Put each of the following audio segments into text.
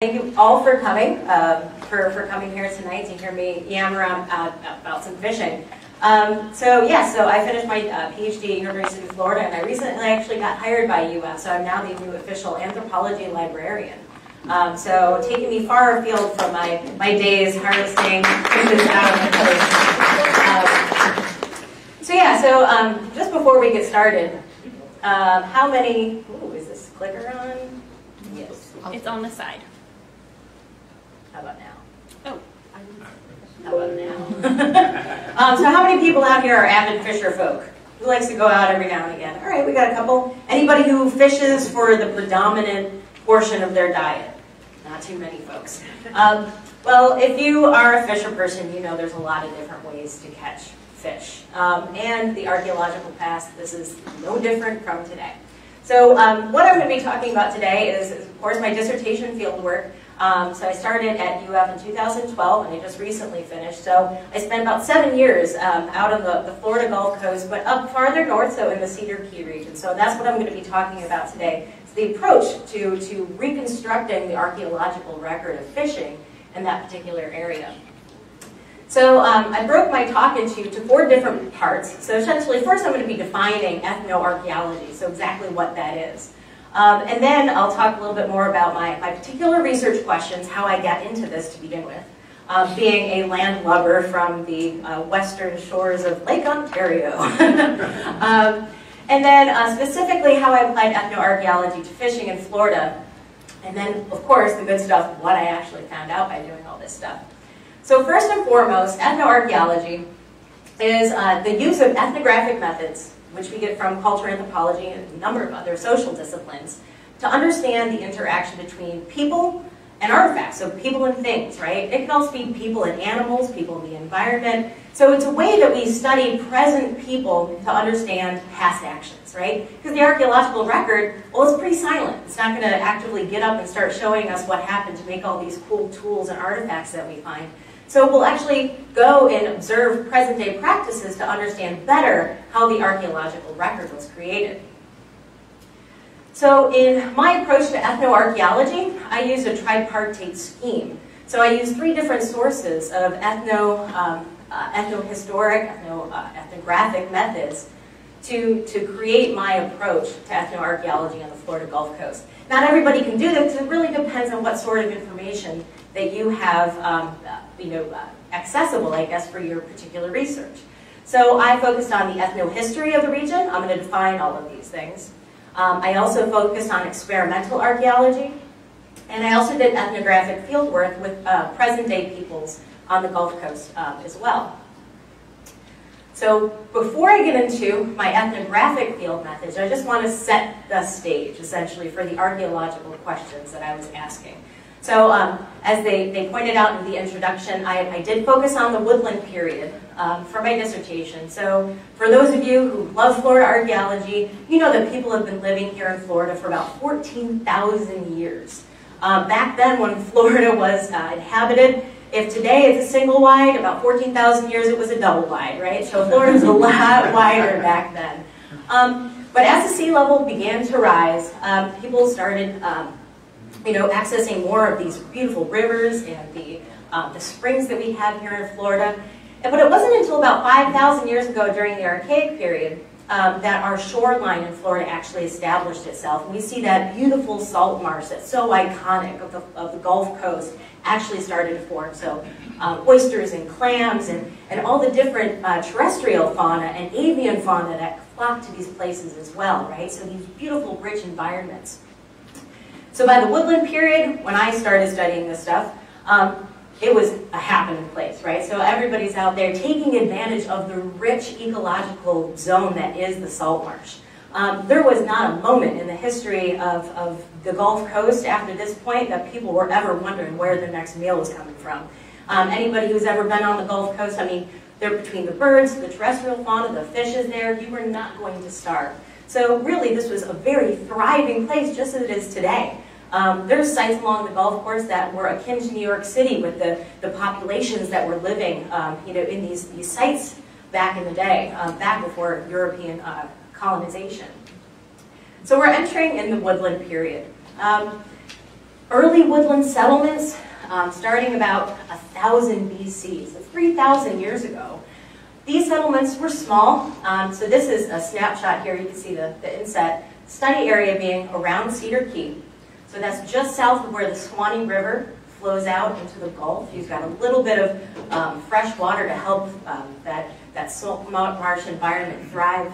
Thank you all for coming, uh, for, for coming here tonight to hear me yammer around uh, about some fishing. Um, so yeah, so I finished my uh, PhD at University of Florida, and I recently actually got hired by UF, so I'm now the new official anthropology librarian. Um, so taking me far afield from my, my days harvesting fishes out of the coast. Um, so yeah, so um, just before we get started, um, how many, ooh, is this clicker on? Yes. It's on the side. How about now? Oh. How about now? um, so how many people out here are avid fisher folk? Who likes to go out every now and again? All right, we got a couple. Anybody who fishes for the predominant portion of their diet? Not too many folks. Um, well, if you are a fisher person, you know there's a lot of different ways to catch fish. Um, and the archaeological past, this is no different from today. So um, what I'm going to be talking about today is, is of course, my dissertation fieldwork. Um, so I started at UF in 2012, and I just recently finished. So I spent about seven years um, out on the, the, Florida Gulf Coast, but up farther north, so in the Cedar Key region. So that's what I'm going to be talking about today. It's the approach to, to reconstructing the archaeological record of fishing in that particular area. So um, I broke my talk into to four different parts. So essentially, first I'm going to be defining ethnoarchaeology, so exactly what that is. Um, and then I'll talk a little bit more about my, my particular research questions, how I got into this to begin with. Um, being a landlubber from the uh, western shores of Lake Ontario. um, and then uh, specifically how I applied ethnoarchaeology to fishing in Florida. And then, of course, the good stuff, what I actually found out by doing all this stuff. So first and foremost, ethnoarchaeology is uh, the use of ethnographic methods which we get from culture anthropology and a number of other social disciplines, to understand the interaction between people and artifacts, so people and things, right? It can also be people and animals, people in the environment. So it's a way that we study present people to understand past actions, right? Because the archaeological record, well, it's pretty silent. It's not going to actively get up and start showing us what happened to make all these cool tools and artifacts that we find. So we'll actually go and observe present-day practices to understand better how the archaeological record was created. So in my approach to ethnoarchaeology, I use a tripartite scheme. So I use three different sources of ethno, um, uh, ethnohistoric, ethno, uh, ethnographic methods to, to create my approach to ethnoarchaeology on the Florida Gulf Coast. Not everybody can do this, it really depends on what sort of information that you have um, you know, uh, accessible, I guess, for your particular research. So I focused on the ethnohistory of the region. I'm going to define all of these things. Um, I also focused on experimental archaeology. And I also did ethnographic fieldwork with uh, present-day peoples on the Gulf Coast uh, as well. So before I get into my ethnographic field methods, I just want to set the stage, essentially, for the archaeological questions that I was asking. So um, as they, they pointed out in the introduction, I, I did focus on the woodland period um, for my dissertation. So for those of you who love Florida archaeology, you know that people have been living here in Florida for about 14,000 years. Uh, back then when Florida was uh, inhabited, if today it's a single wide, about 14,000 years it was a double wide, right? So Florida was a lot wider back then. Um, but as the sea level began to rise, um, people started um, you know, accessing more of these beautiful rivers and the, uh, the springs that we have here in Florida. But it wasn't until about 5,000 years ago during the Archaic period um, that our shoreline in Florida actually established itself. And we see that beautiful salt marsh that's so iconic of the, of the Gulf Coast actually started to form. So uh, oysters and clams and, and all the different uh, terrestrial fauna and avian fauna that flock to these places as well, right? So these beautiful, rich environments. So by the woodland period, when I started studying this stuff, um, it was a happening place, right? So everybody's out there taking advantage of the rich ecological zone that is the salt marsh. Um, there was not a moment in the history of, of the Gulf Coast after this point that people were ever wondering where their next meal was coming from. Um, anybody who's ever been on the Gulf Coast, I mean, they're between the birds, the terrestrial fauna, the fishes there, you were not going to starve. So really, this was a very thriving place, just as it is today. Um, there's sites along the Gulf Coast that were akin to New York City with the, the populations that were living um, you know, in these, these sites back in the day, um, back before European uh, colonization. So we're entering in the woodland period. Um, early woodland settlements, um, starting about 1000 BC, so 3,000 years ago. These settlements were small, um, so this is a snapshot here. You can see the, the inset study area being around Cedar Key. So that's just south of where the Suwannee River flows out into the Gulf. You've got a little bit of um, fresh water to help um, that, that salt marsh environment thrive.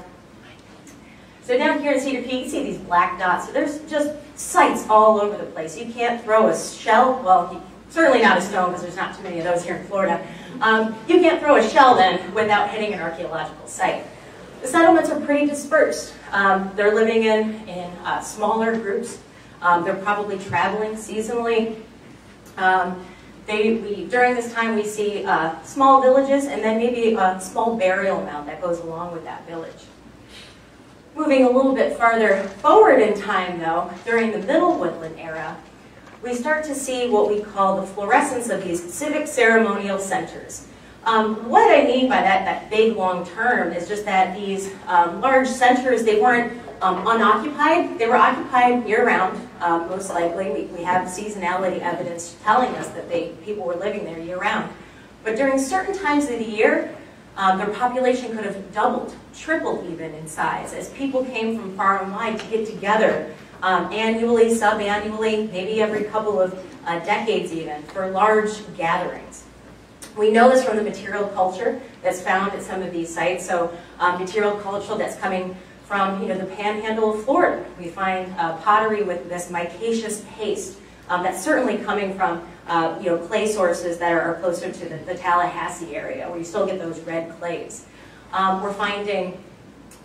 So down here in Cedar Key, you see these black dots. So there's just sites all over the place. You can't throw a shell, well, certainly not a stone because there's not too many of those here in Florida. Um, you can't throw a shell then without hitting an archaeological site. The settlements are pretty dispersed. Um, they're living in, in uh, smaller groups. Um, they're probably traveling seasonally. Um, they, we, during this time, we see uh, small villages and then maybe a small burial mound that goes along with that village. Moving a little bit farther forward in time, though, during the Middle Woodland era, we start to see what we call the florescence of these civic ceremonial centers. Um, what I mean by that, that big long term, is just that these um, large centers, they weren't um, unoccupied. They were occupied year-round, um, most likely. We, we have seasonality evidence telling us that they, people were living there year-round. But during certain times of the year, um, their population could have doubled, tripled even in size, as people came from far and wide to get together um, annually, sub-annually, maybe every couple of uh, decades even, for large gatherings. We know this from the material culture that's found at some of these sites. So um, material culture that's coming from you know, the panhandle of Florida. We find uh, pottery with this micaceous paste um, that's certainly coming from uh, you know, clay sources that are closer to the, the, Tallahassee area, where you still get those red clays. Um, we're finding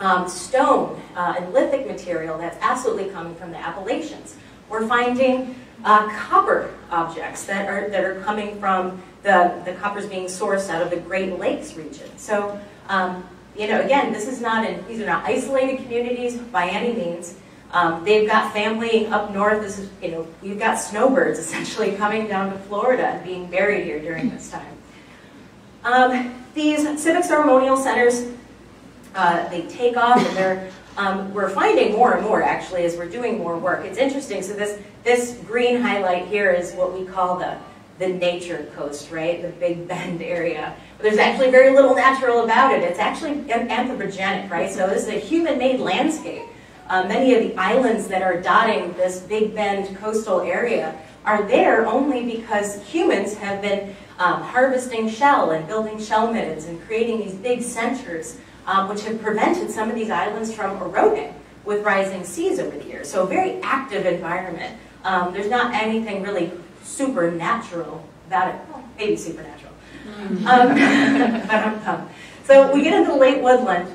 um, stone uh, and lithic material that's absolutely coming from the Appalachians. We're finding uh, copper objects that are, that are coming from the, the coppers being sourced out of the Great Lakes region. So, um, you know, again, this is not, in, these are not isolated communities by any means. Um, they've got family up north. This is, you know, we've got snowbirds essentially coming down to Florida and being buried here during this time. Um, these civic ceremonial centers, uh, they take off and they're, um, we're finding more and more actually as we're doing more work. It's interesting. So this, this green highlight here is what we call the, the nature coast, right? The Big Bend area. But there's actually very little natural about it. It's actually anthropogenic, right? So this is a human-made landscape. Uh, many of the islands that are dotting this Big Bend coastal area are there only because humans have been um, harvesting shell and building shell middens and creating these big centers, um, which have prevented some of these islands from eroding with rising seas over the years. So a very active environment. Um, there's not anything really supernatural about it. Well, maybe supernatural. Mm-hmm. Um, so we get into late woodland,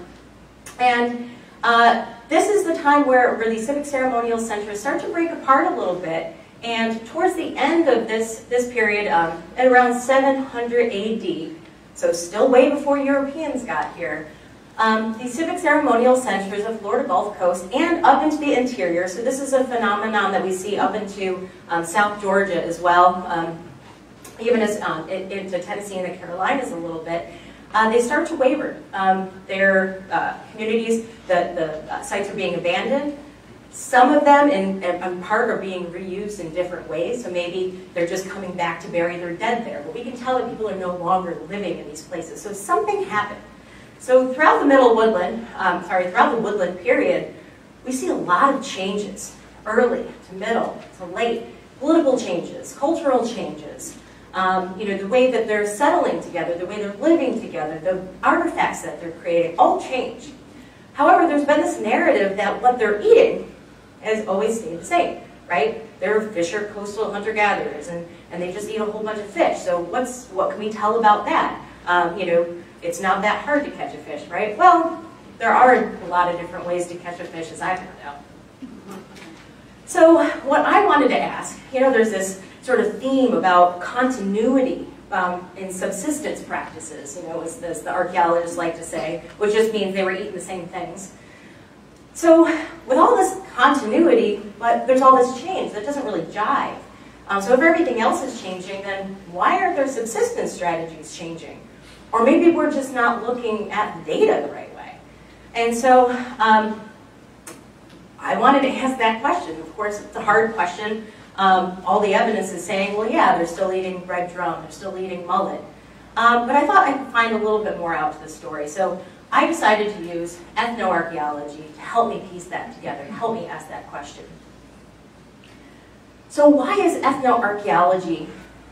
and uh, this is the time where, really civic ceremonial centers start to break apart a little bit. And towards the end of this, this period, um, at around 700 AD, so still way before Europeans got here, um, the civic ceremonial centers of Florida Gulf Coast and up into the interior, so this is a phenomenon that we see up into um, South Georgia as well, um, even as um, into Tennessee and the Carolinas a little bit, uh, they start to waver. Um, their uh, communities, the, the uh, sites are being abandoned. Some of them, in, in, part, are being reused in different ways. So maybe they're just coming back to bury their dead there. But we can tell that people are no longer living in these places. So something happened. So throughout the middle woodland, um, sorry, throughout the woodland period, we see a lot of changes, early to middle to late. Political changes, cultural changes, um, you know, the way that they're settling together, the way they're living together, the artifacts that they're creating, all change. However, there's been this narrative that what they're eating has always stayed the same, right? They're fisher coastal hunter-gatherers, and, and they just eat a whole bunch of fish. So what's what can we tell about that? Um, you know, it's not that hard to catch a fish, right? Well, there are a lot of different ways to catch a fish, as I found out. So what I wanted to ask, you know, there's this sort of theme about continuity um, in subsistence practices, you know, as, as the archaeologists like to say, which just means they were eating the same things. So with all this continuity, but there's all this change that doesn't really jive. Um, so if everything else is changing, then why aren't their subsistence strategies changing? Or maybe we're just not looking at data the right way. And so um, I wanted to ask that question. Of course, it's a hard question. um, all the evidence is saying, well, yeah, they're still eating red drum, they're still eating mullet. Um, but I thought I could find a little bit more out to the story. So I decided to use ethnoarchaeology to help me piece that together, to help me ask that question. So why is ethnoarchaeology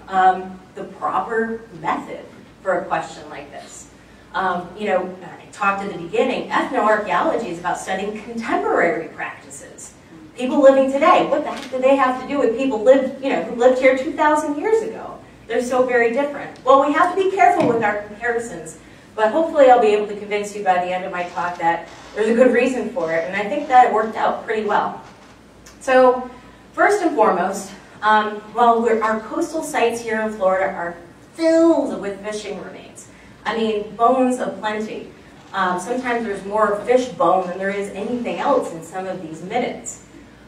um, the proper method for a question like this? Um, you know, I talked at the beginning, ethnoarchaeology is about studying contemporary practices. People living today, what the heck do they have to do with people lived, you know, who lived here 2,000 years ago? They're so very different. Well, we have to be careful with our comparisons but hopefully I'll be able to convince you by the end of my talk that there's a good reason for it, and I think that it worked out pretty well. So first and foremost, um, our coastal sites here in Florida are filled with fishing remains. I mean, bones of plenty. Um, sometimes there's more fish bone than there is anything else in some of these middens.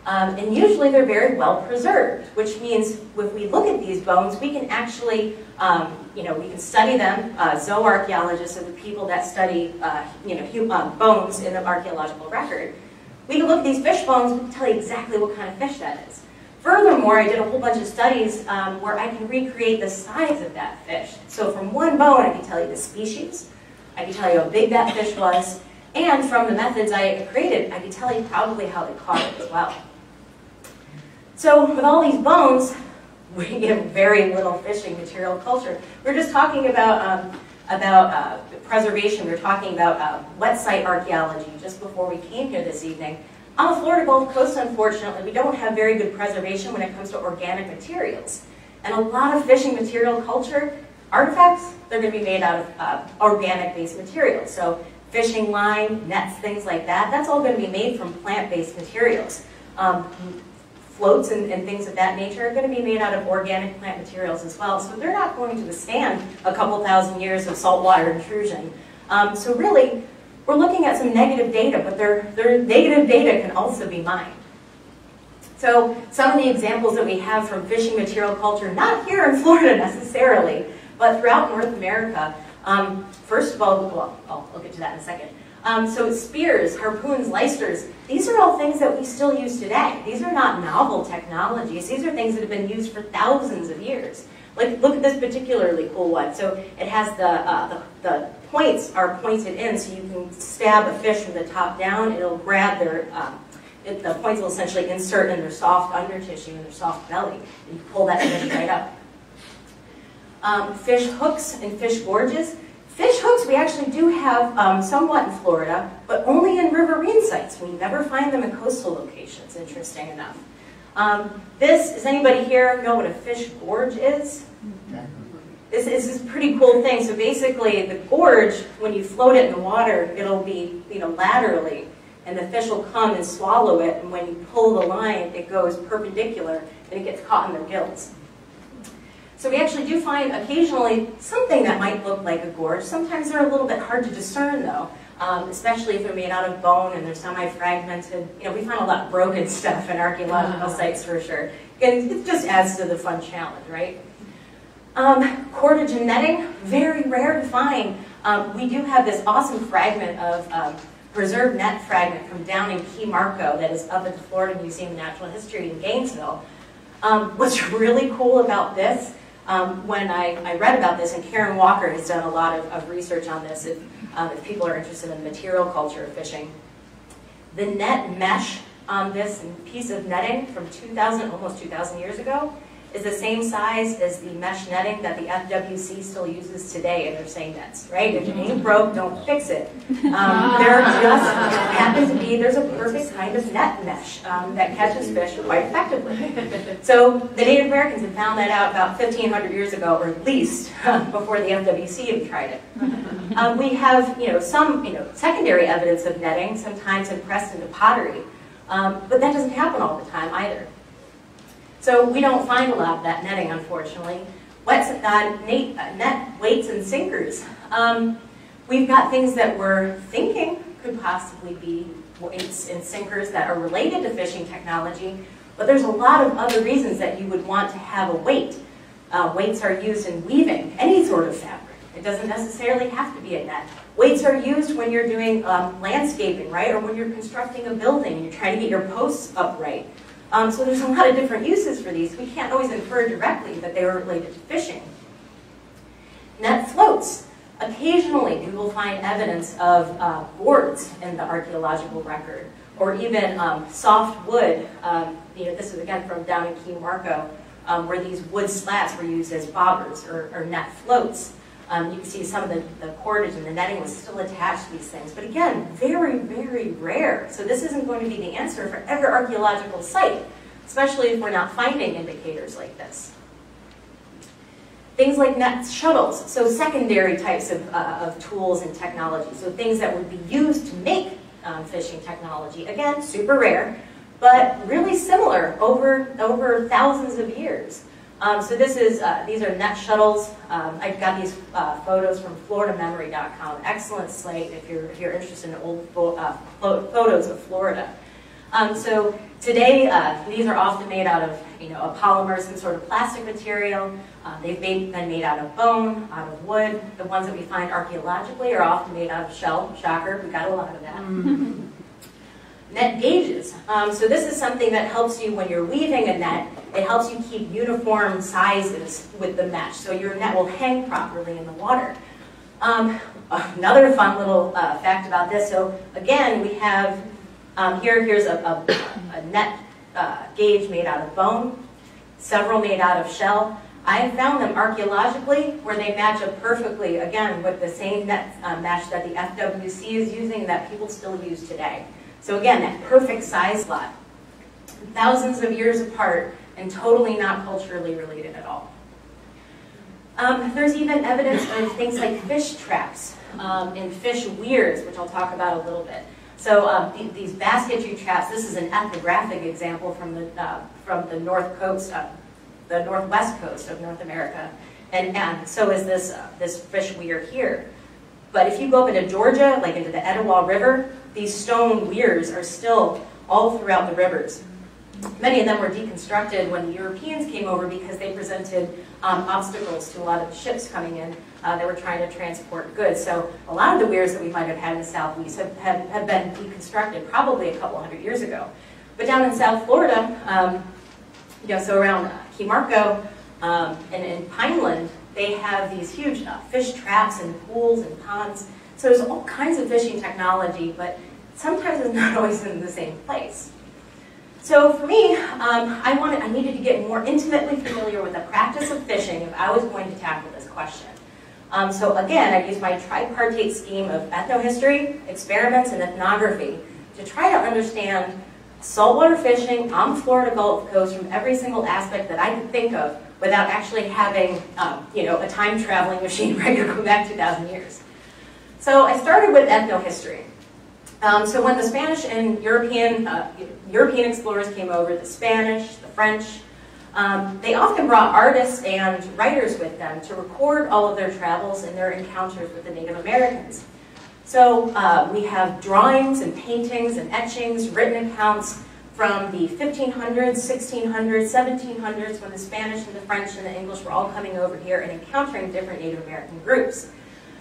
Um, and usually they're very well preserved, which means if we look at these bones, we can actually, um, you know, we can study them. Uh, zooarchaeologists are the people that study, uh, you know, uh, bones in the archaeological record. We can look at these fish bones and tell you exactly what kind of fish that is. Furthermore, I did a whole bunch of studies um, where I can recreate the size of that fish. So from one bone, I can tell you the species, I can tell you how big that fish was, and from the methods I created, I can tell you probably how they caught it as well. So with all these bones, we get very little fishing material culture. We're just talking about, um, about uh, preservation. We are talking about uh, wet site archaeology just before we came here this evening. On the Florida Gulf Coast, unfortunately, we don't have very good preservation when it comes to organic materials. And a lot of fishing material culture artifacts, they're going to be made out of uh, organic-based materials. So fishing line, nets, things like that, that's all going to be made from plant-based materials. Um, floats and, and, things of that nature are going to be made out of organic plant materials as well. So they're not going to withstand a couple thousand years of saltwater intrusion. Um, so really, we're looking at some negative data, but their, their negative data can also be mined. So some of the examples that we have from fishing material culture, not here in Florida necessarily, but throughout North America, um, first of all, well, I'll, get to that in a second. Um, so spears, harpoons, leisters, these are all things that we still use today. These are not novel technologies. These are things that have been used for thousands of years. Like, look at this particularly cool one. So it has the, uh, the, the, points are pointed in, so you can stab a fish from the top down. It'll grab their, um, it, the points will essentially insert in their soft under tissue, in their soft belly, and you pull that fish right up. Um, fish hooks and fish gorges. Fish hooks we actually do have um, somewhat in Florida, but only in riverine sites. We never find them in coastal locations, interesting enough. Um, this, does anybody here know what a fish gorge is? This is this pretty cool thing. So basically, the gorge, when you float it in the water, it'll be you know laterally, and the fish will come and swallow it. And when you pull the line, it goes perpendicular, and it gets caught in their gills. So we actually do find occasionally something that might look like a gorge. Sometimes they're a little bit hard to discern though, um, especially if they're made out of bone and they're semi-fragmented. You know, we find a lot of broken stuff in archaeological sites for sure. And it just adds to the fun challenge, right? Um, netting, very rare to find. Um, we do have this awesome fragment of um, preserved net fragment from down in Key Marco that is up at the Florida Museum of Natural History in Gainesville. Um, what's really cool about this um, when I, I, read about this, and Karen Walker has done a lot of, of research on this, if, if people are interested in the material culture of fishing. The net mesh on this piece of netting from 2,000, almost 2,000 years ago, is the same size as the mesh netting that the FWC still uses today in their seine nets, right? If it ain't broke, don't fix it. Um, there just happens to be, there's a perfect kind of net mesh um, that catches fish quite effectively. So the Native Americans had found that out about 1,500 years ago, or at least before the FWC even tried it. Um, we have, you know, some, you know, secondary evidence of netting, sometimes impressed into pottery, um, but that doesn't happen all the time either. So we don't find a lot of that netting, unfortunately. What's uh, net weights and sinkers? Um, we've got things that we're thinking could possibly be weights and sinkers that are related to fishing technology, but there's a lot of other reasons that you would want to have a weight. Uh, weights are used in weaving any sort of fabric. It doesn't necessarily have to be a net. Weights are used when you're doing um, landscaping, right? Or when you're constructing a building and you're trying to get your posts upright. Um, so there's a lot of different uses for these. We can't always infer directly that they were related to fishing. Net floats. Occasionally, we will find evidence of uh, boards in the archaeological record, or even um, soft wood. Um, you know, this is again from down in Key Marco, um, where these wood slats were used as bobbers or, or net floats. Um, you can see some of the, the cordage and the netting was still attached to these things. But again, very, very rare. So this isn't going to be the answer for every archaeological site, especially if we're not finding indicators like this. Things like net shuttles, so secondary types of, uh, of tools and technology, so things that would be used to make um, fishing technology. Again, super rare, but really similar over, over thousands of years. Um, so this is, uh, these are net shuttles. Um, I've got these uh, photos from FloridaMemory.com. Excellent slate if you're, if you're interested in old uh, photos of Florida. Um, so today, uh, these are often made out of you know, a polymer, some sort of plastic material. Uh, they've been made out of bone, out of wood. The ones that we find archaeologically are often made out of shell. Shocker, we got a lot of that. Net gauges. Um, so this is something that helps you when you're weaving a net. It helps you keep uniform sizes with the mesh, so your net will hang properly in the water. Um, another fun little uh, fact about this, so again, we have um, here, here's a, a, a net uh, gauge made out of bone, several made out of shell. I have found them archaeologically where they match up perfectly, again, with the same net uh, mesh that the FWC is using that people still use today. So again, that perfect size lot. Thousands of years apart and totally not culturally related at all. Um, there's even evidence of things like fish traps um, and fish weirs, which I'll talk about a little bit. So um, th these basketry traps, this is an ethnographic example from the, uh, from the north coast, uh, the northwest coast of North America. And, and so is this, uh, this fish weir here. But if you go up into Georgia, like into the Etowah River, these stone weirs are still all throughout the rivers. Many of them were deconstructed when the Europeans came over because they presented um, obstacles to a lot of the ships coming in uh, that were trying to transport goods. So a lot of the weirs that we might have had in the southeast have, have, have been deconstructed probably a couple hundred years ago. But down in South Florida, um, you know, so around Key Marco um, and in Pineland, they have these huge uh, fish traps and pools and ponds. So there's all kinds of fishing technology, but sometimes it's not always in the same place. So for me, um, I wanted, I needed to get more intimately familiar with the practice of fishing if I was going to tackle this question. Um, so again, I used my tripartite scheme of ethnohistory, experiments, and ethnography to try to understand saltwater fishing on the Florida Gulf Coast from every single aspect that I could think of without actually having um, you know, a time traveling machine ready to go back 2,000 years. So I started with ethnohistory. Um, so when the Spanish and European, uh, European explorers came over, the Spanish, the French, um, they often brought artists and writers with them to record all of their travels and their encounters with the Native Americans. So uh, we have drawings and paintings and etchings, written accounts from the 1500s, 1600s, 1700s when the Spanish and the French and the English were all coming over here and encountering different Native American groups.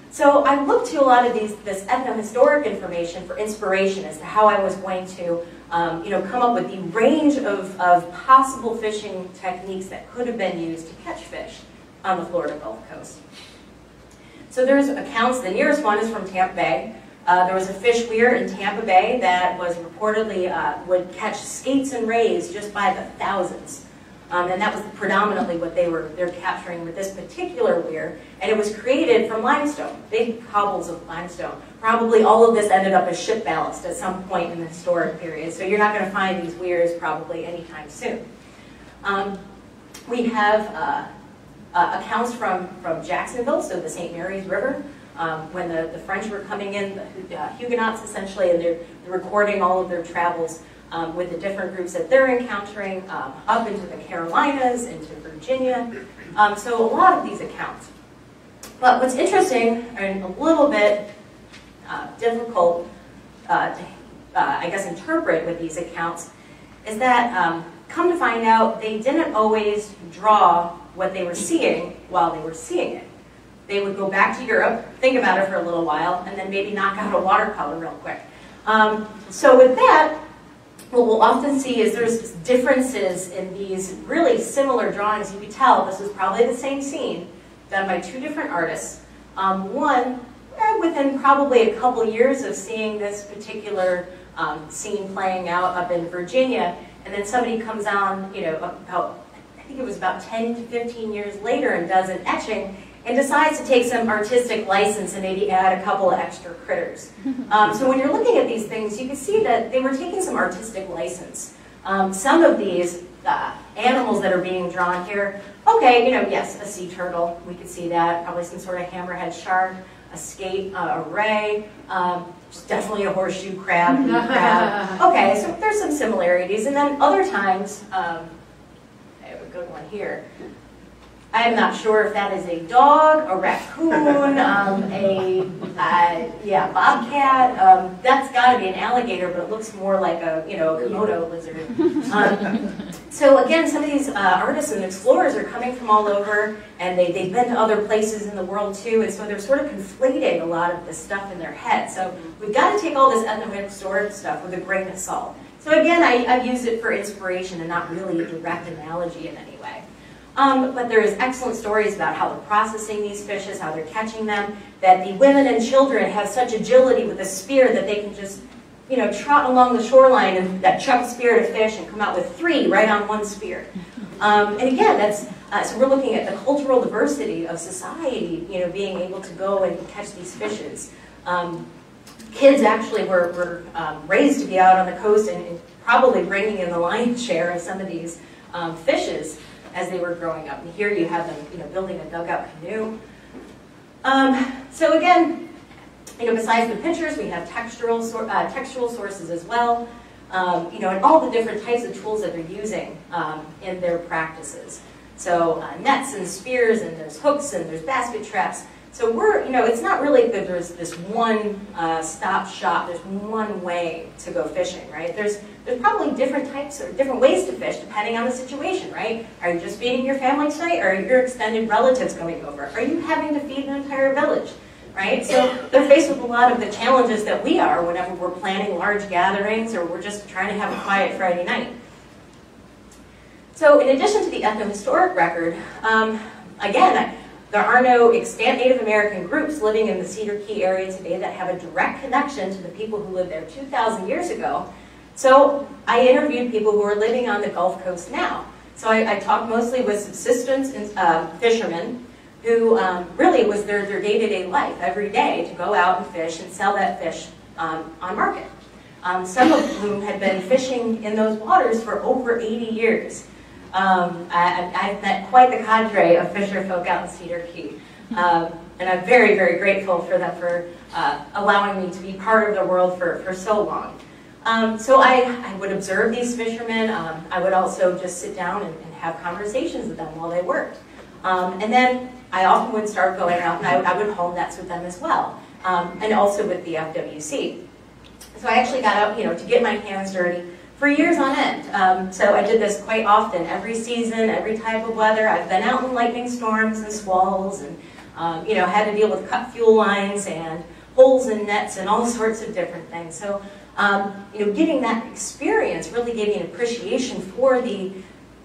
So I looked to a lot of these, this ethnohistoric information for inspiration as to how I was going to um, you know, come up with the range of, of possible fishing techniques that could have been used to catch fish on the Florida Gulf Coast. So there's accounts, the nearest one is from Tampa Bay. Uh, there was a fish weir in Tampa Bay that was reportedly uh, would catch skates and rays just by the thousands. Um, and that was predominantly what they were they're capturing with this particular weir. And it was created from limestone, big cobbles of limestone. Probably all of this ended up as ship ballast at some point in the historic period. So you're not going to find these weirs probably anytime soon. Um, we have uh, uh, accounts from, from Jacksonville, so the St. Mary's River, um, when the, the French were coming in, the uh, Huguenots essentially, and they're, recording all of their travels um, with the different groups that they're encountering um, up into the Carolinas, into Virginia. Um, so a lot of these accounts. But what's interesting and a little bit uh, difficult uh, to, uh, I guess, interpret with these accounts is that, um, come to find out, they didn't always draw what they were seeing while they were seeing it. They would go back to Europe, think about it for a little while, and then maybe knock out a watercolor real quick. Um, so with that, what we'll often see is there's differences in these really similar drawings. You can tell this is probably the same scene done by two different artists. Um, one, eh, within probably a couple years of seeing this particular um, scene playing out up in Virginia, and then somebody comes on, you know, about, I think it was about 10 to 15 years later and does an etching, and decides to take some artistic license and maybe add a couple of extra critters. Um, so when you're looking at these things, you can see that they were taking some artistic license. Um, some of these uh, animals that are being drawn here, okay, you know, yes, a sea turtle, we could see that, probably some sort of hammerhead shark, a skate, uh, a ray, um, definitely a horseshoe crab, crab. Okay, so there's some similarities. And then other times, um, I have a good one here. I am not sure if that is a dog, a raccoon, um, a, uh, yeah, bobcat. Um, that's got to be an alligator, but it looks more like a, you know, Komodo lizard. Um, so again, some of these uh, artists and explorers are coming from all over, and they, they've been to other places in the world too, and so they're sort of conflating a lot of this stuff in their head. So we've got to take all this ethnohistoric stuff with a grain of salt. So again, I, I've used it for inspiration and not really a direct analogy in any way. Um, but there is excellent stories about how they're processing these fishes, how they're catching them, that the women and children have such agility with a spear that they can just, you know, trot along the shoreline and that chuck spear a fish and come out with three right on one spear. Um, and again, that's uh, so we're looking at the cultural diversity of society, you know, being able to go and catch these fishes. Um, kids actually were, were um, raised to be out on the coast and, and, probably bringing in the lion's share of some of these um, fishes as they were growing up. And here you have them, you know, building a dugout canoe. Um, so again, you know, besides the pictures, we have textural, uh, textual sources as well. Um, you know, and all the different types of tools that they're using um, in their practices. So uh, nets and spears, and there's hooks, and there's basket traps. So we're, you know, it's not really that there's this one uh, stop shop, there's one way to go fishing, right? There's, there's probably different types or different ways to fish depending on the situation, right? Are you just feeding your family tonight or are your extended relatives coming over? Are you having to feed an entire village, right? So they're faced with a lot of the challenges that we are whenever we're planning large gatherings or we're just trying to have a quiet Friday night. So in addition to the ethnohistoric record, um, again, there are no extant Native American groups living in the Cedar Key area today that have a direct connection to the people who lived there 2,000 years ago. So I interviewed people who are living on the Gulf Coast now. So I, I talked mostly with subsistence uh, fishermen who um, really was their day-to-day -day life every day to go out and fish and sell that fish um, on market. Um, some of whom had been fishing in those waters for over 80 years. Um, I, have met quite the cadre of fisher folk out in Cedar Key. Um, and I'm very, very grateful for them for uh, allowing me to be part of their world for, for so long. Um, so I, I would observe these fishermen. Um, I would also just sit down and, and, have conversations with them while they worked. Um, and then I often would start going out and I, I would home nets with them as well. Um, and also with the FWC. So I actually got out, you know, to get my hands dirty for years on end. Um, so I did this quite often, every season, every type of weather. I've been out in lightning storms and squalls and, um, you know, had to deal with cut fuel lines and holes in nets and all sorts of different things. So, um, you know, getting that experience really gave me an appreciation for the,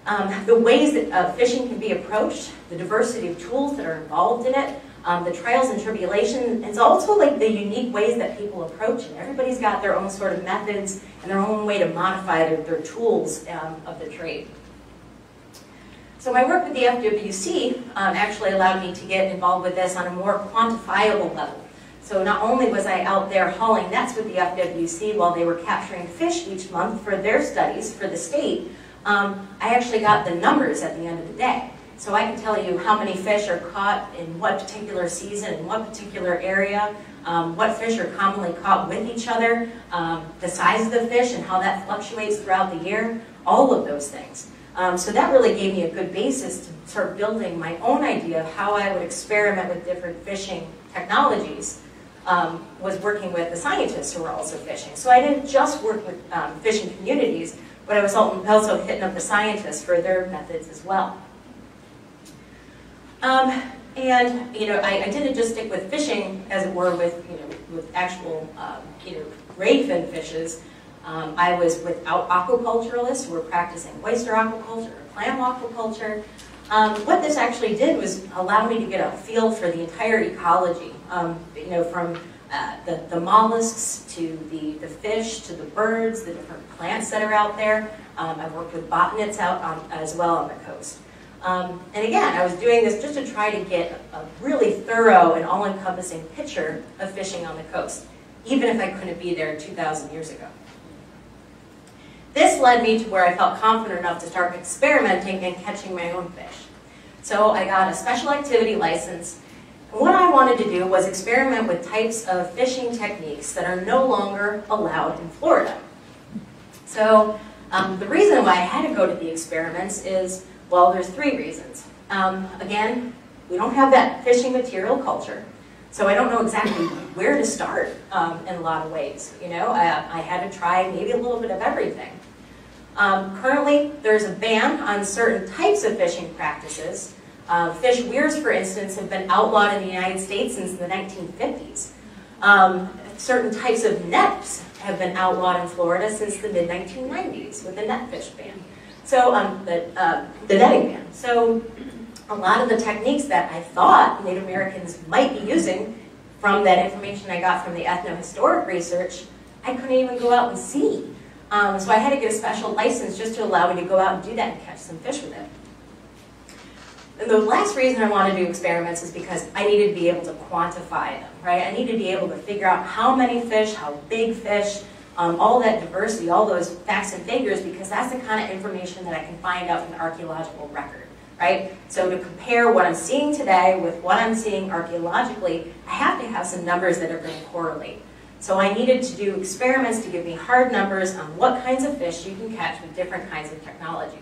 um, the ways that uh, fishing can be approached, the diversity of tools that are involved in it, um, the trials and tribulations. It's also like the unique ways that people approach it. Everybody's got their own sort of methods and their own way to modify their, their tools um, of the trade. So my work with the FWC um, actually allowed me to get involved with this on a more quantifiable level. So not only was I out there hauling nets with the FWC while they were capturing fish each month for their studies for the state, um, I actually got the numbers at the end of the day. So I can tell you how many fish are caught in what particular season, in what particular area, um, what fish are commonly caught with each other, um, the size of the fish and how that fluctuates throughout the year, all of those things. Um, so that really gave me a good basis to start building my own idea of how I would experiment with different fishing technologies. Um, was working with the scientists who were also fishing. So I didn't just work with um, fishing communities, but I was also hitting up the scientists for their methods as well. Um, and you know, I, I, didn't just stick with fishing, as it were, with you know, with actual um, you know, ray fin fishes. Um, I was with aquaculturalists who were practicing oyster aquaculture or clam aquaculture. Um, what this actually did was allow me to get a feel for the entire ecology, um, you know, from uh, the, the mollusks to the, the fish to the birds, the different plants that are out there. Um, I've worked with botanists out on, as well on the coast. Um, and again, I was doing this just to try to get a really thorough and all-encompassing picture of fishing on the coast, even if I couldn't be there 2,000 years ago. This led me to where I felt confident enough to start experimenting and catching my own fish. So I got a special activity license. And what I wanted to do was experiment with types of fishing techniques that are no longer allowed in Florida. So um, the reason why I had to go to the experiments is, well, there's three reasons. Um, again, we don't have that fishing material culture. So I don't know exactly where to start um, in a lot of ways. You know, I, I, had to try maybe a little bit of everything. Um, currently, there's a ban on certain types of fishing practices. Uh, fish weirs, for instance, have been outlawed in the United States since the 1950s. Um, certain types of nets have been outlawed in Florida since the mid-1990s with the net fish ban. So um, the, uh, the netting ban. So a lot of the techniques that I thought Native Americans might be using from that information I got from the ethnohistoric research, I couldn't even go out and see. Um, so I had to get a special license just to allow me to go out and do that and catch some fish with it. And the last reason I wanted to do experiments is because I needed to be able to quantify them, right? I needed to be able to figure out how many fish, how big fish, um, all that diversity, all those facts and figures, because that's the kind of information that I can find out from the archaeological record right? So to compare what I'm seeing today with what I'm seeing archaeologically, I have to have some numbers that are going to correlate. So I needed to do experiments to give me hard numbers on what kinds of fish you can catch with different kinds of technology.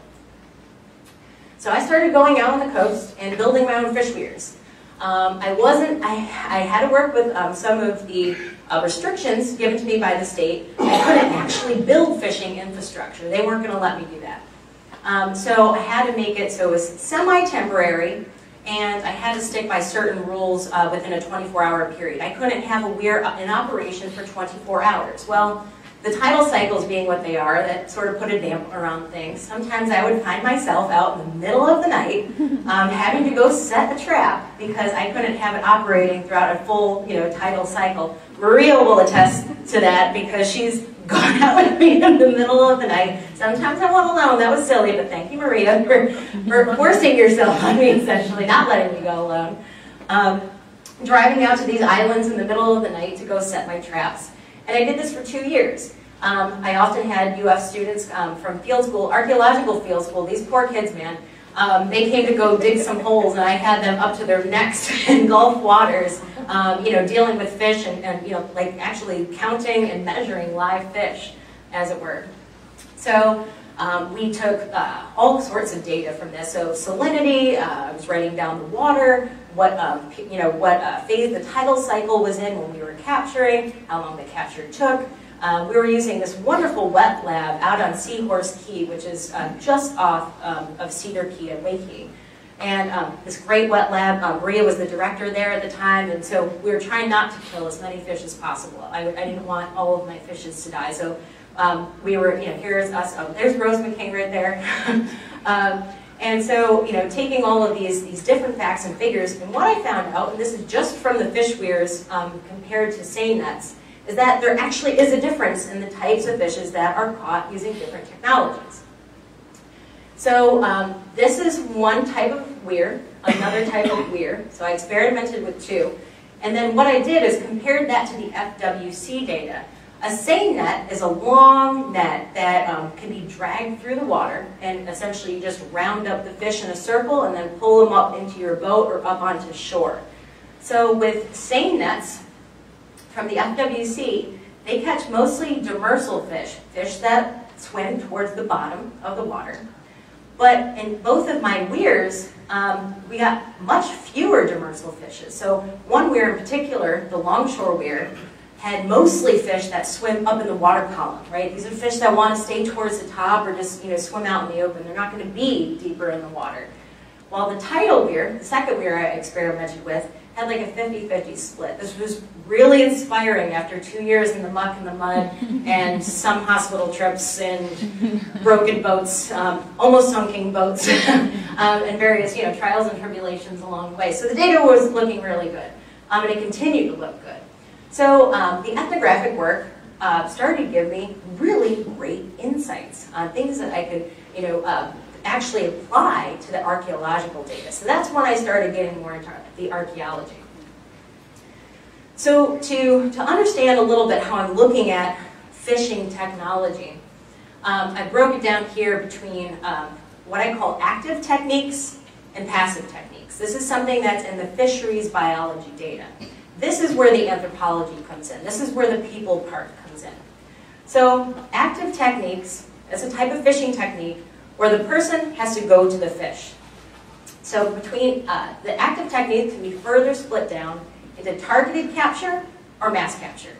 So I started going out on the coast and building my own fish weirs. Um, I wasn't, I, I had to work with um, some of the uh, restrictions given to me by the state. I couldn't actually build fishing infrastructure. They weren't going to let me do that. Um, so I had to make it so it was semi-temporary, and I had to stick by certain rules uh, within a 24-hour period. I couldn't have a weir in operation for 24 hours. Well, the tidal cycles being what they are, that sort of put a damp around things. Sometimes I would find myself out in the middle of the night um, having to go set a trap because I couldn't have it operating throughout a full you know, tidal cycle. Maria will attest to that because she's gone out with me in the middle of the night. Sometimes I went alone. That was silly, but thank you, Maria, for, for forcing yourself on me, essentially, not letting me go alone. Um, driving out to these islands in the middle of the night to go set my traps. And I did this for two years. Um, I often had UF students um, from field school, archaeological field school, these poor kids, man. Um, they came to go dig some holes and I had them up to their necks in Gulf waters um, you know, dealing with fish and, and, you know, like actually counting and measuring live fish, as it were. So um, we took uh, all sorts of data from this. So salinity, uh, I was writing down the water, what um, you know, what uh, phase the tidal cycle was in when we were capturing, how long the capture took. Uh, we were using this wonderful wet lab out on Seahorse Key, which is uh, just off um, of Cedar Key at Waikiki. And um, this great wet lab, um, Maria was the director there at the time, and so we were trying not to kill as many fish as possible. I, I didn't want all of my fishes to die, so um, we were, you know, here's us, oh, there's Rose McCain right there. um, and so, you know, taking all of these, these different facts and figures, and what I found out, and this is just from the fish weirs um, compared to seine nets, is that there actually is a difference in the types of fishes that are caught using different technologies. So um, this is one type of weir, another type of weir. So I experimented with two. And then what I did is compared that to the FWC data. A seine net is a long net that um, can be dragged through the water and essentially you just round up the fish in a circle and then pull them up into your boat or up onto shore. So with seine nets from the FWC, they catch mostly demersal fish, fish that swim towards the bottom of the water. But in both of my weirs, um, we got much fewer demersal fishes. So one weir in particular, the longshore weir, had mostly fish that swim up in the water column, right? These are fish that want to stay towards the top or just you know swim out in the open. They're not going to be deeper in the water. while the tidal weir, the second weir I experimented with, had like a 50-50 split. This was really inspiring after two years in the muck and the mud and some hospital trips and broken boats, um, almost sunken boats, um, and various you know, trials and tribulations along the way. So the data was looking really good, um, and it continued to look good. So um, the ethnographic work uh, started to give me really great insights on things that I could you know, uh, actually apply to the archaeological data. So that's when I started getting more into the archaeology. So to, to understand a little bit how I'm looking at fishing technology, um, I broke it down here between um, what I call active techniques and passive techniques. This is something that's in the fisheries biology data. This is where the anthropology comes in. This is where the people part comes in. So active techniques, is a type of fishing technique where the person has to go to the fish. So between uh, the active technique can be further split down into targeted capture or mass capture.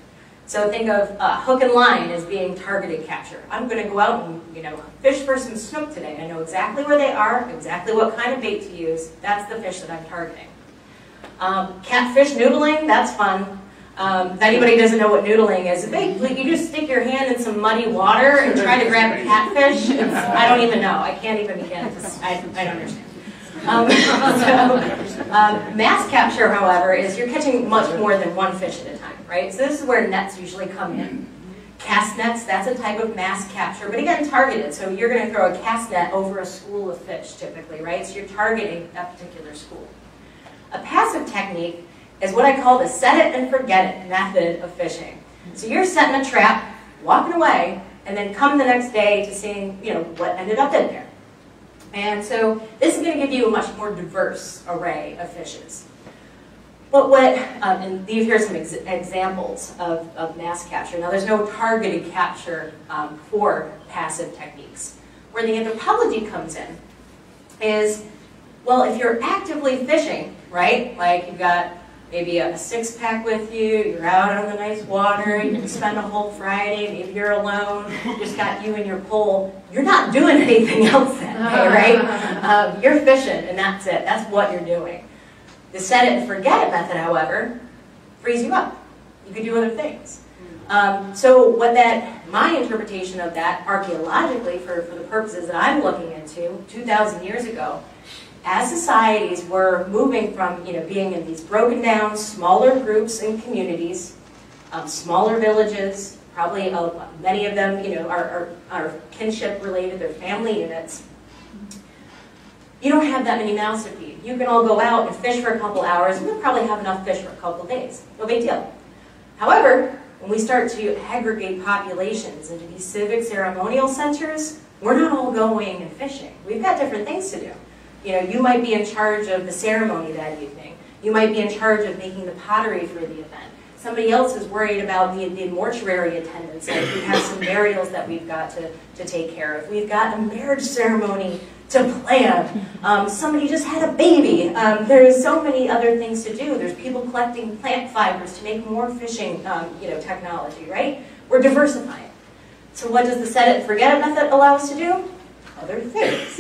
So think of uh, hook and line as being targeted capture. I'm going to go out and you know fish for some snook today. I know exactly where they are, exactly what kind of bait to use. That's the fish that I'm targeting. Um, catfish noodling, that's fun. Um, if anybody doesn't know what noodling is, you just stick your hand in some muddy water and try to grab a catfish. It's, I don't even know. I can't even begin. I, I don't understand. Um, so, um, mass capture, however, is you're catching much more than one fish at a time, right? So this is where nets usually come in. Cast nets, that's a type of mass capture, but again, targeted. So you're going to throw a cast net over a school of fish, typically, right? So you're targeting that particular school. A passive technique is what I call the set it and forget it method of fishing. So you're setting a trap, walking away, and then come the next day to seeing you know what ended up in there. And so this is going to give you a much more diverse array of fishes. But what, um, and these here are some ex examples of, of mass capture. Now there's no targeted capture um, for passive techniques. Where the anthropology comes in is, well, if you're actively fishing, right, like you've got maybe a six pack with you, you're out on the nice water, you can spend a whole Friday, maybe you're alone, just got you and your pole, you're not doing anything else that day, right? Um, you're fishing and that's it, that's what you're doing. The set it and forget it method, however, frees you up. You can do other things. Um, so what that, my interpretation of that archaeologically for, for the purposes that I'm looking into 2,000 years ago as societies were moving from you know, being in these broken down, smaller groups and communities, um, smaller villages, probably uh, many of them you know, are, are, are kinship related, they're family units, you don't have that many mouths to feed. You can all go out and fish for a couple hours, and you'll probably have enough fish for a couple days. No big deal. However, when we start to aggregate populations into these civic ceremonial centers, we're not all going and fishing. We've got different things to do. You know, you might be in charge of the ceremony that evening. You might be in charge of making the pottery for the event. Somebody else is worried about the, the mortuary attendance. Like we have some burials that we've got to, to take care of. We've got a marriage ceremony to plan. Um, somebody just had a baby. Um, there's so many other things to do. There's people collecting plant fibers to make more fishing um, you know, technology, right? We're diversifying. So what does the set it and forget it method allow us to do? Other things.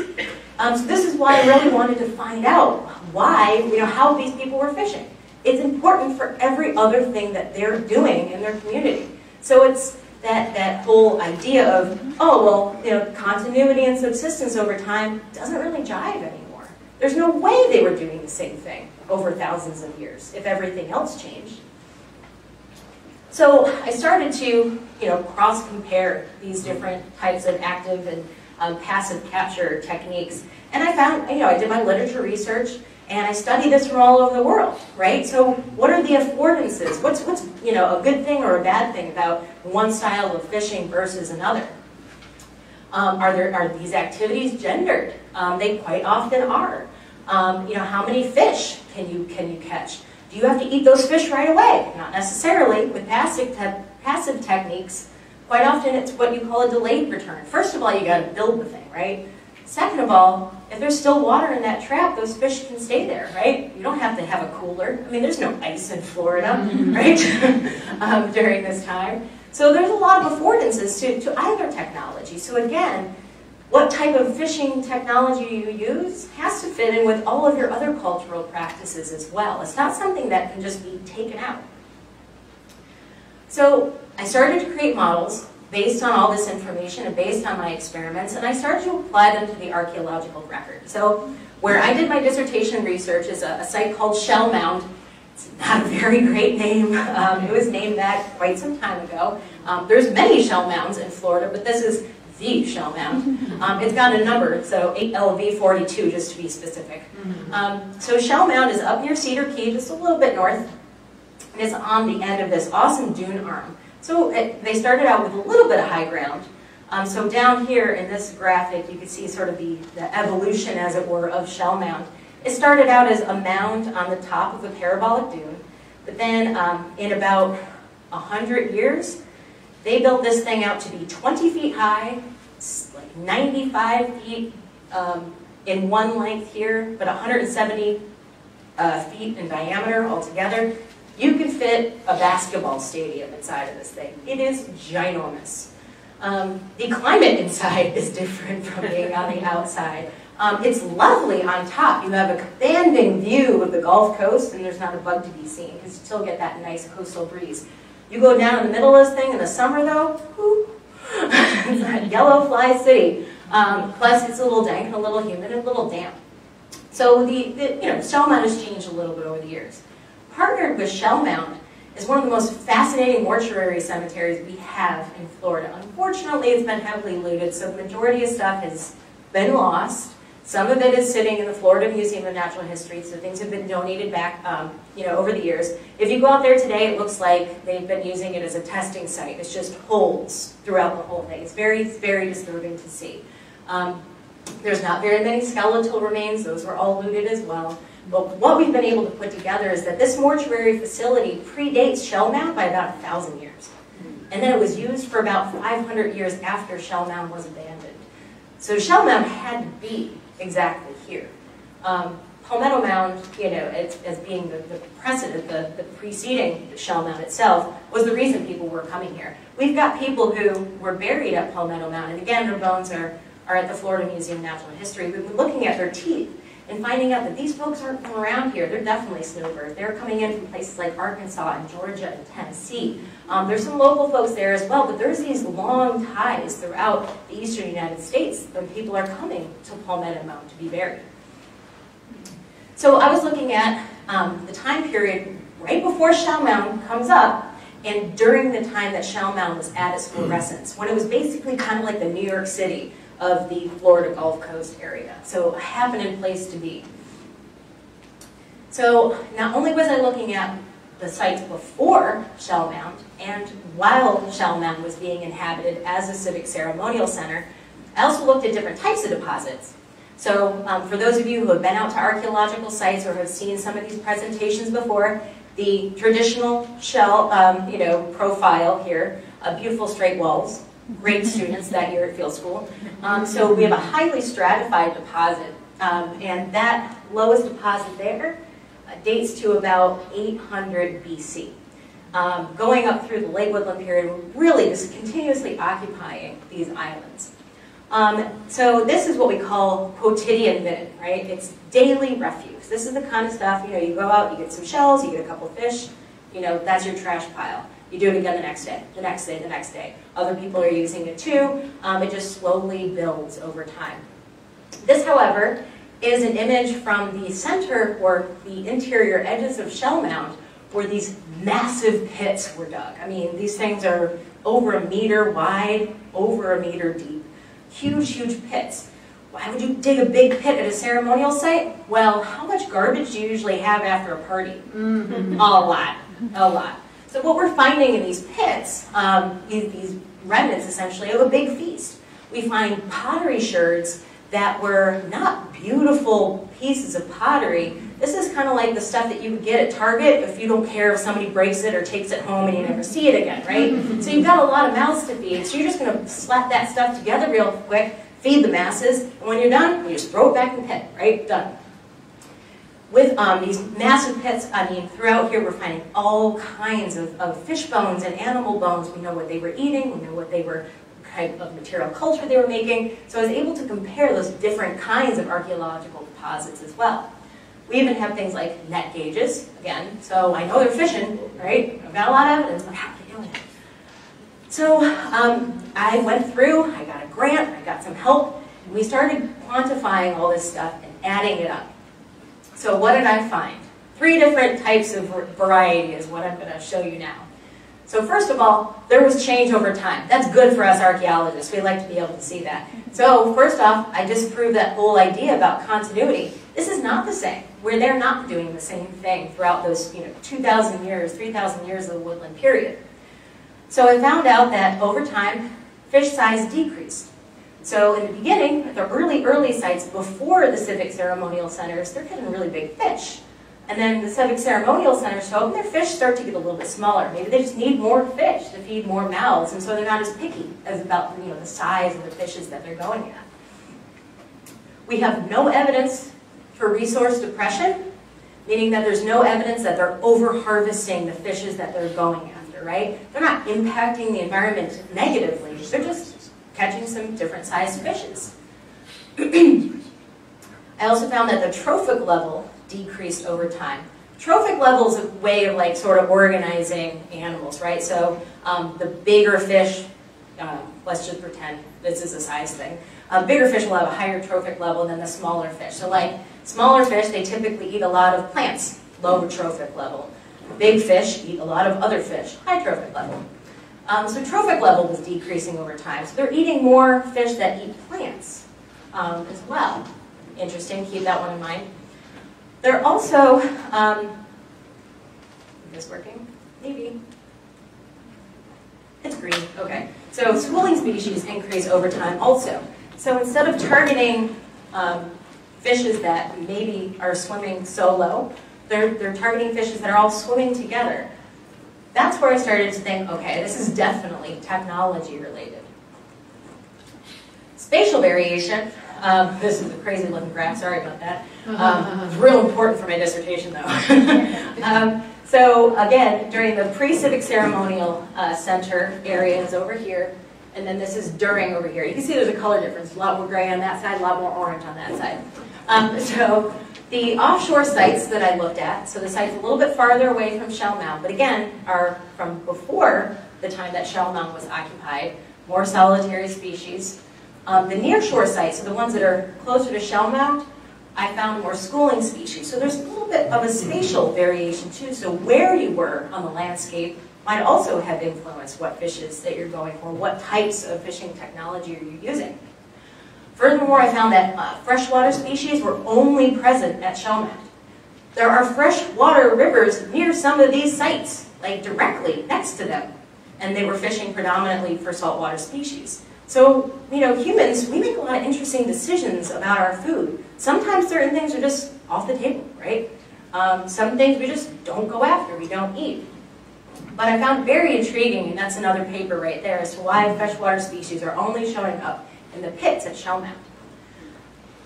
Um, so this is why I really wanted to find out why, you know, how these people were fishing. It's important for every other thing that they're doing in their community. So it's that, that whole idea of, oh, well, you know, continuity and subsistence over time doesn't really jive anymore. There's no way they were doing the same thing over thousands of years if everything else changed. So I started to, you know, cross-compare these different types of active and um, passive capture techniques. And I found, you know, I did my literature research and I studied this from all over the world, right? So what are the affordances? What's, what's you know, a good thing or a bad thing about one style of fishing versus another? Um, are, there, are these activities gendered? Um, they quite often are. Um, you know, how many fish can you, can you catch? Do you have to eat those fish right away? Not necessarily. With passive, te passive techniques, Quite often it's what you call a delayed return. First of all, you got to build the thing, right? Second of all, if there's still water in that trap, those fish can stay there, right? You don't have to have a cooler. I mean, there's no ice in Florida, right, um, during this time. So there's a lot of affordances to, to either technology. So again, what type of fishing technology you use has to fit in with all of your other cultural practices as well. It's not something that can just be taken out. So I started to create models based on all this information and based on my experiments, and I started to apply them to the archaeological record. So where I did my dissertation research is a, a site called Shell Mound. It's not a very great name. Um, it was named that quite some time ago. Um, there's many shell mounds in Florida, but this is the shell mound. Um, it's got a number, so 8LV42 just to be specific. Mm-hmm. Um, so Shell Mound is up near Cedar Key, just a little bit north, and it's on the end of this awesome dune arm. So it, they started out with a little bit of high ground. Um, so down here in this graphic, you can see sort of the, the evolution, as it were, of Shell Mound. It started out as a mound on the top of a parabolic dune, but then um, in about 100 years, they built this thing out to be 20 feet high, like 95 feet um, in one length here, but 170 uh, feet in diameter altogether. You can fit a basketball stadium inside of this thing. It is ginormous. Um, the climate inside is different from being on the outside. Um, it's lovely on top. You have a commanding view of the Gulf Coast, and there's not a bug to be seen because you still get that nice coastal breeze. You go down in the middle of this thing in the summer though, it's that yellow fly city. Um, plus it's a little dank and a little humid and a little damp. So the, the you know, Shell Mound has changed a little bit over the years. Partnered with Shell Mound is one of the most fascinating mortuary cemeteries we have in Florida. Unfortunately, it's been heavily looted, so the majority of stuff has been lost. Some of it is sitting in the Florida Museum of Natural History, so things have been donated back um, you know, over the years. If you go out there today, it looks like they've been using it as a testing site. It's just holes throughout the whole thing. It's very, very disturbing to see. Um, there's not very many skeletal remains. Those were all looted as well. But what we've been able to put together is that this mortuary facility predates Shell Mound by about a thousand years. And then it was used for about 500 years after Shell Mound was abandoned. So Shell Mound had to be exactly here. Um, Palmetto Mound, you know, as, as being the, the precedent, the, the preceding Shell Mound itself, was the reason people were coming here. We've got people who were buried at Palmetto Mound, and again, their bones are, are at the Florida Museum of Natural History. We've been looking at their teeth and finding out that these folks aren't from around here. They're definitely snowbirds. They're coming in from places like Arkansas and Georgia and Tennessee. Um, there's some local folks there as well, but there's these long ties throughout the eastern United States when people are coming to Palmetto Mound to be buried. So I was looking at um, the time period right before Shell Mound comes up and during the time that Shell Mound was at its florescence, when it was basically kind of like the New York City of the Florida Gulf Coast area. So a happening place to be. So not only was I looking at the sites before Shell Mound and while Shell Mound was being inhabited as a civic ceremonial center, I also looked at different types of deposits. So um, for those of you who have been out to archaeological sites or have seen some of these presentations before, the traditional shell um, you know, profile here, uh, beautiful straight walls, great students that year at field school. Um, so we have a highly stratified deposit, um, and that lowest deposit there uh, dates to about 800 BC. Um, going up through the late woodland period, really just continuously occupying these islands. Um, so this is what we call quotidian midden, right? It's daily refuse. This is the kind of stuff, you know, you go out, you get some shells, you get a couple fish, you know, that's your trash pile. You do it again the next day, the next day, the next day. Other people are using it too. Um, it just slowly builds over time. This, however, is an image from the center or the interior edges of Shell Mound where these massive pits were dug. I mean, these things are over a meter wide, over a meter deep. Huge, huge pits. Why would you dig a big pit at a ceremonial site? Well, how much garbage do you usually have after a party? Mm -hmm. A lot, a lot. So what we're finding in these pits, um, these remnants essentially, of a big feast. We find pottery sherds that were not beautiful pieces of pottery. This is kind of like the stuff that you would get at Target if you don't care if somebody breaks it or takes it home and you never see it again, right? so you've got a lot of mouths to feed, so you're just going to slap that stuff together real quick, feed the masses, and when you're done, you just throw it back in the pit, right? Done with um, these massive pits, I mean, throughout here we're finding all kinds of, of fish bones and animal bones. We know what they were eating, we know what they were type of material culture they were making. So I was able to compare those different kinds of archaeological deposits as well. We even have things like net gauges, again, so I know they're fishing, right? I've got a lot of evidence, but how are they doing it? So um, I went through, I got a grant, I got some help, and we started quantifying all this stuff and adding it up. So what did I find? Three different types of variety is what I'm going to show you now. So first of all, there was change over time. That's good for us archaeologists. We like to be able to see that. So first off, I just proved that whole idea about continuity. This is not the same, where they're not doing the same thing throughout those you know, 2,000 years, 3,000 years of the woodland period. So I found out that over time, fish size decreased. So in the beginning, the early, early sites before the civic ceremonial centers, they're getting really big fish. And then the civic ceremonial centers and their fish start to get a little bit smaller. Maybe they just need more fish to feed more mouths, and so they're not as picky as about you know, the size of the fishes that they're going at. We have no evidence for resource depression, meaning that there's no evidence that they're over-harvesting the fishes that they're going after, right? They're not impacting the environment negatively. They're just catching some different sized fishes. I also found that the trophic level decreased over time. Trophic level is a way of like sort of organizing animals, right? So um, the bigger fish, uh, let's just pretend this is a size thing. Uh, bigger fish will have a higher trophic level than the smaller fish. So like smaller fish, they typically eat a lot of plants, low trophic level. Big fish eat a lot of other fish, high trophic level. Um, so trophic level was decreasing over time. So they're eating more fish that eat plants um, as well. Interesting, keep that one in mind. They're also, um, is this working? Maybe. It's green, okay. So schooling species increase over time also. So instead of targeting um, fishes that maybe are swimming solo, they're, they're targeting fishes that are all swimming together. That's where I started to think, okay, this is definitely technology related. Spatial variation, um, this is a crazy looking graph, sorry about that. Um, it's real important for my dissertation though. um, so again, during the pre-civic ceremonial uh, center area is over here, and then this is during over here. You can see there's a color difference, a lot more gray on that side, a lot more orange on that side. Um, so the offshore sites that I looked at, so the sites a little bit farther away from Shell Mound, but again, are from before the time that Shell Mound was occupied, more solitary species. Um, the nearshore sites, so the ones that are closer to Shell Mound, I found more schooling species. So there's a little bit of a spatial variation too. So where you were on the landscape might also have influenced what fishes that you're going for, what types of fishing technology are you using. Furthermore, I found that uh, freshwater species were only present at Mound. There are freshwater rivers near some of these sites, like directly next to them, and they were fishing predominantly for saltwater species. So, you know, humans, we make a lot of interesting decisions about our food. Sometimes certain things are just off the table, right? Um, some things we just don't go after, we don't eat. But I found very intriguing, and that's another paper right there, as to why freshwater species are only showing up in the pits at Shell Mound.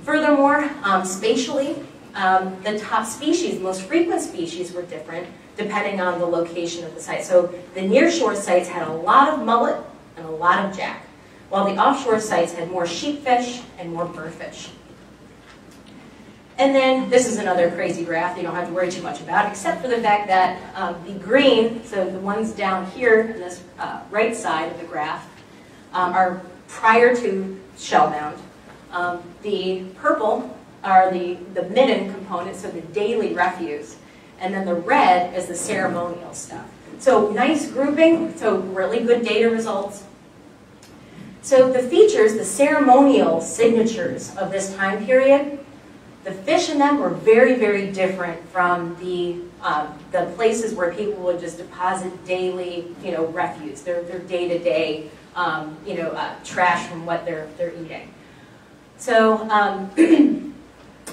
Furthermore, um, spatially, um, the top species, most frequent species were different depending on the location of the site. So the nearshore sites had a lot of mullet and a lot of jack while the offshore sites had more sheepfish and more burrfish. And then this is another crazy graph you don't have to worry too much about, except for the fact that um, the green, so the ones down here on this uh, right side of the graph, um, are prior to shell mound. Um, the purple are the, the midden components, so the daily refuse. And then the red is the ceremonial stuff. So nice grouping, so really good data results. So the features, the ceremonial signatures of this time period, the fish in them were very, very different from the, um, the places where people would just deposit daily, you know, refuse, their, their day-to-day, um, you know, uh, trash from what they're, they're eating. So um,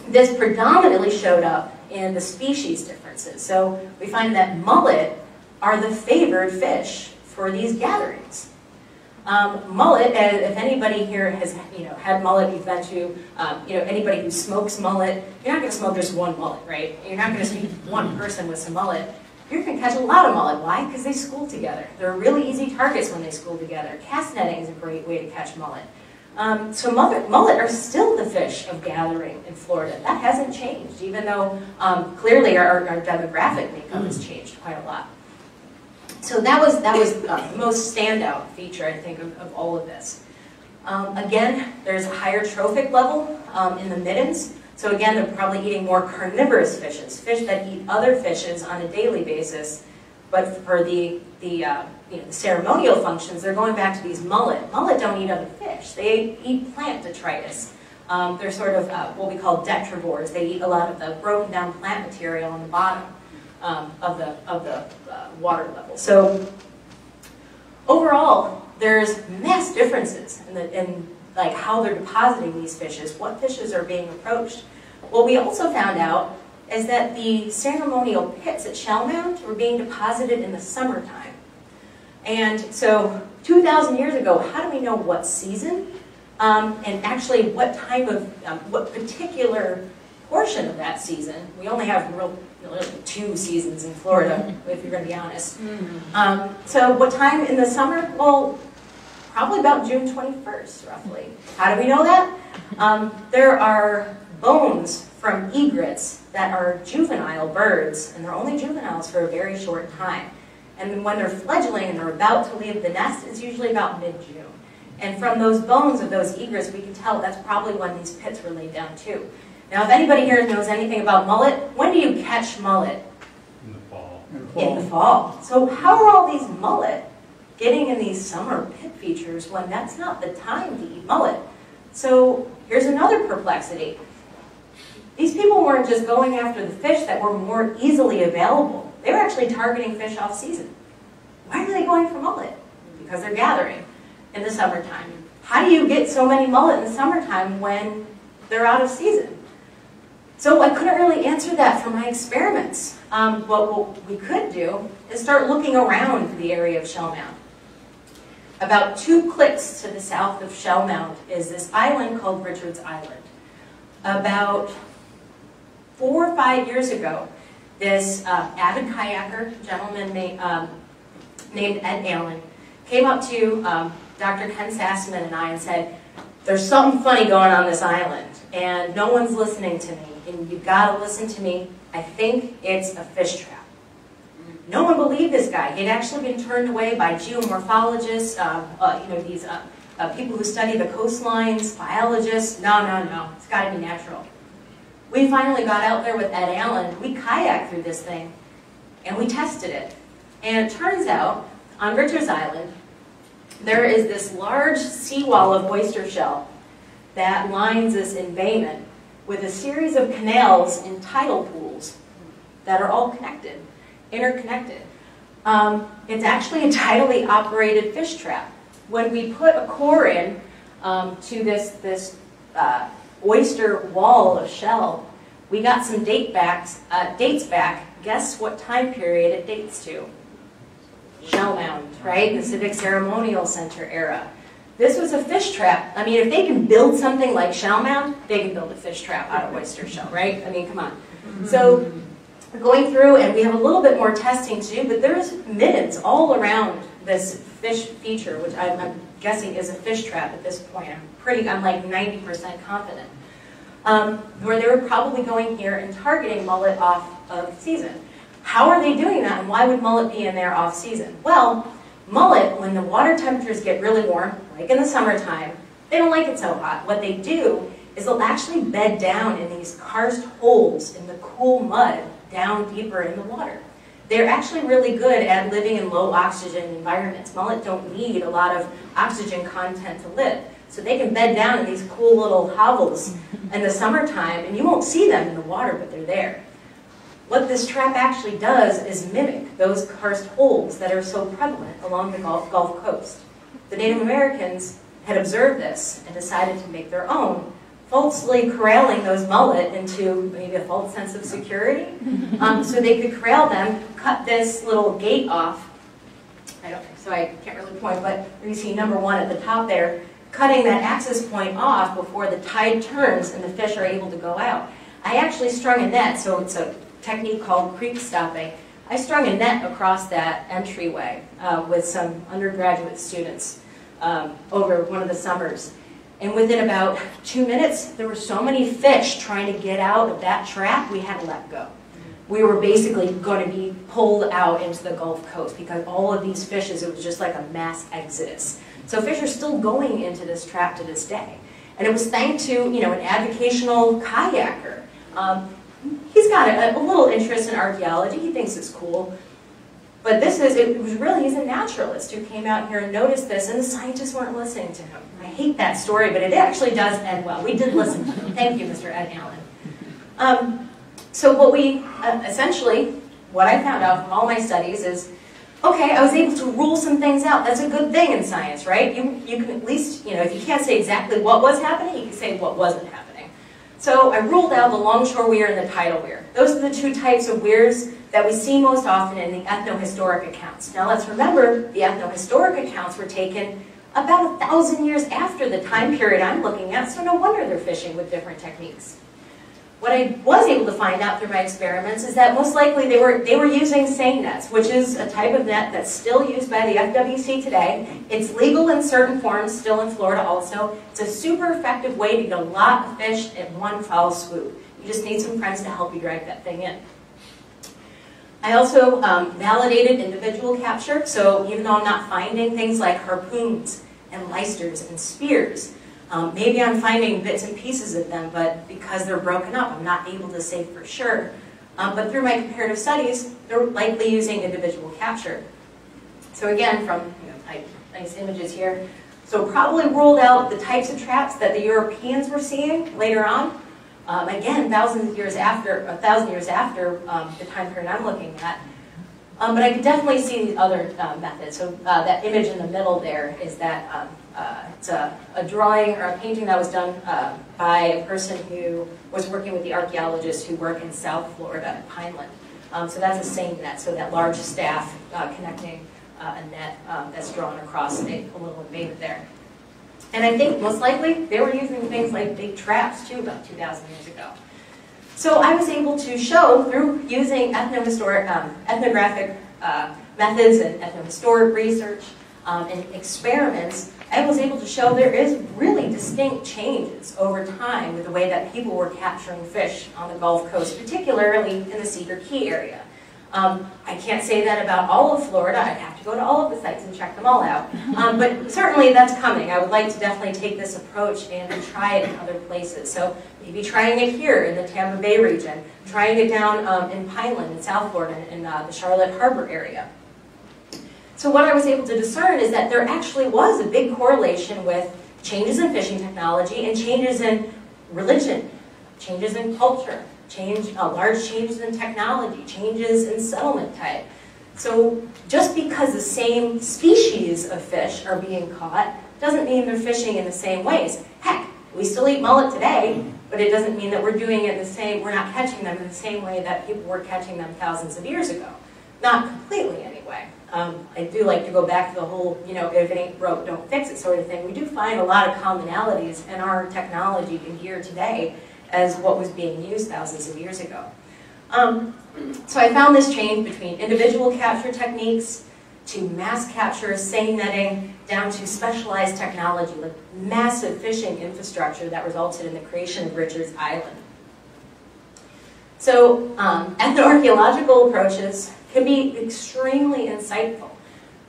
this predominantly showed up in the species differences. So we find that mullet are the favored fish for these gatherings. Um, mullet, if anybody here has you know had mullet, you've been to um, you know anybody who smokes mullet, you're not going to smoke just one mullet, right? You're not going to see one person with some mullet. You're going can catch a lot of mullet. Why? Because they school together. They're really easy targets when they school together. Cast netting is a great way to catch mullet. Um, so mullet, mullet are still the fish of gathering in Florida. That hasn't changed, even though um, clearly our, our, demographic makeup has changed quite a lot. So that was, that was uh, the most standout feature, I think, of, of all of this. Um, again, there's a higher trophic level um, in the middens. So again, they're probably eating more carnivorous fishes, fish that eat other fishes on a daily basis. But for the, the, uh, you know, the ceremonial functions, they're going back to these mullet. Mullet don't eat other fish. They eat plant detritus. Um, they're sort of uh, what we call detrivores. They eat a lot of the broken down plant material on the bottom um, of the, of the uh, water level. So overall, there's mass differences in, the, in like how they're depositing these fishes, what fishes are being approached. What we also found out is that the ceremonial pits at Shell Mound were being deposited in the summertime. And so 2,000 years ago, how do we know what season? Um, and actually what time of, um, what particular portion of that season? We only have real, really two seasons in Florida, if you're going to be honest. Mm -hmm. um, so what time in the summer? Well, probably about June 21st, roughly. How do we know that? Um, there are bones from egrets that are juvenile birds, and they're only juveniles for a very short time. And when they're fledgling and they're about to leave the nest, it's usually about mid-June. And from those bones of those egrets, we can tell that's probably when these pits were laid down too. Now, if anybody here knows anything about mullet, when do you catch mullet? In the fall. In the fall. In the fall. So how are all these mullet getting in these summer pit features when that's not the time to eat mullet. So here's another perplexity. These people weren't just going after the fish that were more easily available. They were actually targeting fish off season. Why are they going for mullet? Because they're gathering in the summertime. How do you get so many mullet in the summertime when they're out of season? So I couldn't really answer that from my experiments. Um, but what we could do is start looking around the area of Shell Mound. About two clicks to the south of Shell Mound is this island called Richards Island. About four or five years ago, this uh, avid kayaker, gentleman named, um, named Ed Allen, came up to um, Dr. Ken Sassaman and I and said, there's something funny going on this island, and no one's listening to me, and you've got to listen to me. I think it's a fish trap. No one believed this guy. He'd actually been turned away by geomorphologists, uh, uh, you know, these uh, uh, people who study the coastlines, biologists. No, no, no. It's got to be natural. We finally got out there with Ed Allen. We kayaked through this thing, and we tested it. And it turns out, on Richards Island, there is this large seawall of oyster shell that lines this embayment with a series of canals and tidal pools that are all connected interconnected. Um, it's actually a tidally operated fish trap. When we put a core in um, to this, this uh, oyster wall of shell, we got some date backs, uh, dates back. Guess what time period it dates to? Shell Mound, right? The Civic Ceremonial Center era. This was a fish trap. I mean, if they can build something like Shell Mound, they can build a fish trap out of oyster shell, right? I mean, come on. So going through and we have a little bit more testing to do, but there's middens all around this fish feature, which I'm, I'm guessing is a fish trap at this point. I'm pretty, I'm like 90% confident. Um, where they were probably going here and targeting mullet off of season. How are they doing that and why would mullet be in there off season? Well, mullet, when the water temperatures get really warm, like in the summertime, they don't like it so hot. What they do is they'll actually bed down in these karst holes in the cool mud down deeper in the water. They're actually really good at living in low oxygen environments. Mullet don't need a lot of oxygen content to live. So they can bed down in these cool little hovels in the summertime, and you won't see them in the water, but they're there. What this trap actually does is mimic those karst holes that are so prevalent along the Gulf, Gulf Coast. The Native Americans had observed this and decided to make their own falsely corralling those mullet into maybe a false sense of security. Um, so they could corral them, cut this little gate off. I don't, so I can't really point, but you see number one at the top there, cutting that access point off before the tide turns and the fish are able to go out. I actually strung a net, so it's a technique called creek stopping. I strung a net across that entryway uh, with some undergraduate students um, over one of the summers. And within about two minutes, there were so many fish trying to get out of that trap, we had to let go. We were basically going to be pulled out into the Gulf Coast because all of these fishes, it was just like a mass exodus. So fish are still going into this trap to this day. And it was thanks to, you know, an educational kayaker. Um, he's got a, a, little interest in archaeology. He thinks it's cool. But this is, it was really, he's a naturalist who came out here and noticed this, and the scientists weren't listening to him. I hate that story, but it actually does end well. We did listen to him. Thank you, Mr. Ed Allen. Um, so what we, uh, essentially, what I found out from all my studies is, okay, I was able to rule some things out. That's a good thing in science, right? You, you can at least, you know, if you can't say exactly what was happening, you can say what wasn't happening. So I ruled out the longshore weir and the tidal weir. Those are the two types of weirs that we see most often in the ethnohistoric accounts. Now let's remember, the ethnohistoric accounts were taken about a thousand years after the time period I'm looking at, so no wonder they're fishing with different techniques. What I was able to find out through my experiments is that most likely they were, they were using seine nets, which is a type of net that's still used by the FWC today. It's legal in certain forms, still in Florida also. It's a super effective way to get a lot of fish in one foul swoop. You just need some friends to help you drag that thing in. I also um, validated individual capture, so even though I'm not finding things like harpoons and leisters and spears, um, maybe I'm finding bits and pieces of them, but because they're broken up, I'm not able to say for sure. Um, but through my comparative studies, they're likely using individual capture. So again, from you know, nice images here, so probably ruled out the types of traps that the Europeans were seeing later on. Um, again, thousands of years after, a thousand years after um, the time period I'm looking at. Um, but I could definitely see the other uh, methods. So uh, that image in the middle there is that um, uh, it's a, a, drawing or a painting that was done uh, by a person who was working with the archaeologists who work in South Florida Pineland. Um, so that's a seine net, so that large staff uh, connecting uh, a net um, that's drawn across a, a little embayment there. And I think most likely they were using things like big traps too about 2,000 years ago. So I was able to show through using ethnohistoric, um, ethnographic uh, methods and ethnohistoric research um, and experiments I was able to show there is really distinct changes over time with the way that people were capturing fish on the Gulf Coast, particularly in the Cedar Key area. Um, I can't say that about all of Florida. I'd have to go to all of the sites and check them all out. Um, but certainly that's coming. I would like to definitely take this approach and, try it in other places. So maybe trying it here in the Tampa Bay region, trying it down um, in Pineland in South Florida, in uh, the Charlotte Harbor area. So what I was able to discern is that there actually was a big correlation with changes in fishing technology and changes in religion, changes in culture, change, uh, large changes in technology, changes in settlement type. So just because the same species of fish are being caught doesn't mean they're fishing in the same ways. Heck, we still eat mullet today, but it doesn't mean that we're doing it the same, we're not catching them in the same way that people were catching them thousands of years ago. Not completely anyway. Um, I do like to go back to the whole, you know, if it ain't broke, don't fix it sort of thing. We do find a lot of commonalities in our technology and gear today as what was being used thousands of years ago. Um, so I found this change between individual capture techniques to mass capture, seine netting, down to specialized technology like massive fishing infrastructure that resulted in the creation of Richards Island. So um, ethnoarchaeological approaches can be extremely insightful.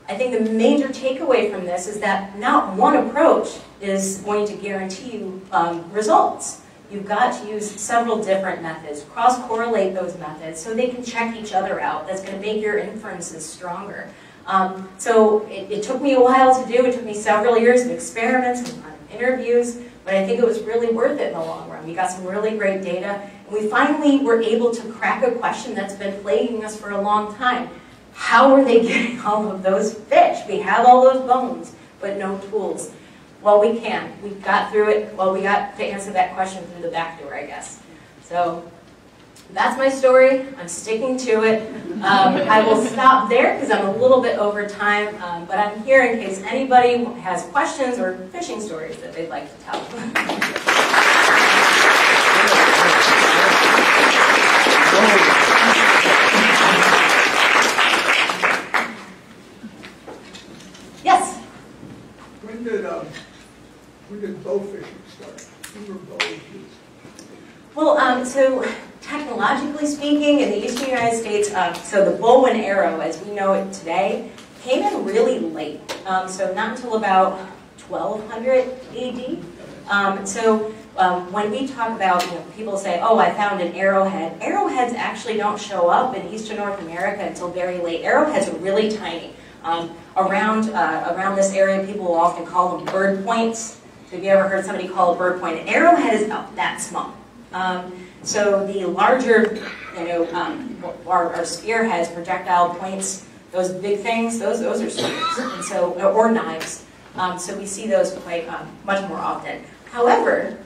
I think the major takeaway from this is that not one approach is going to guarantee you um, results. You've got to use several different methods, cross-correlate those methods so they can check each other out. That's going to make your inferences stronger. Um, so it, it, took me a while to do. It took me several years of experiments and interviews, but I think it was really worth it in the long run. We got some really great data, we finally were able to crack a question that's been plaguing us for a long time. How are they getting all of those fish? We have all those bones, but no tools. Well, we can. We got through it. Well, we got to answer that question through the back door, I guess. So that's my story. I'm sticking to it. Um, I will stop there because I'm a little bit over time, um, but I'm here in case anybody has questions or fishing stories that they'd like to tell. did um, we did bow fishing stuff. We were bow Well, um, so technologically speaking, in the eastern United States, uh, so the bow and arrow, as we know it today, came in really late. Um, so not until about 1200 AD. Um, so um, when we talk about, you know, people say, oh, I found an arrowhead. Arrowheads actually don't show up in eastern North America until very late. Arrowheads are really tiny. Um, around, uh, around this area, people will often call them bird points. So have you ever heard somebody call a bird point? An arrowhead is about that small. Um, so the larger, you know, um, our, our spearheads, projectile points, those big things, those, those are spears, and so, or knives. Um, so we see those quite um, much more often. However,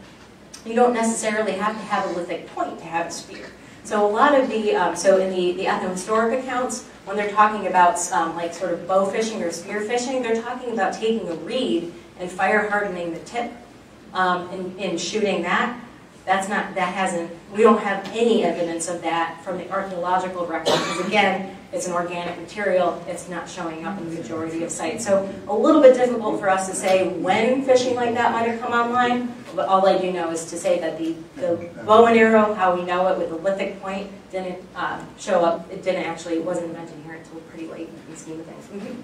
you don't necessarily have to have a lithic point to have a spear. So a lot of the, um, so in the, the ethnohistoric accounts, when they're talking about um, like sort of bow fishing or spear fishing, they're talking about taking a reed and fire hardening the tip um, and, and shooting that. That's not, that hasn't, we don't have any evidence of that from the archaeological record, because again, it's an organic material, it's not showing up in the majority of sites. So a little bit difficult for us to say when fishing like that might have come online, but all I do know is to say that the, the bow and arrow, how we know it with the lithic point, didn't uh, show up, it didn't actually, it wasn't invented here until pretty late in the scheme of things. Mm -hmm.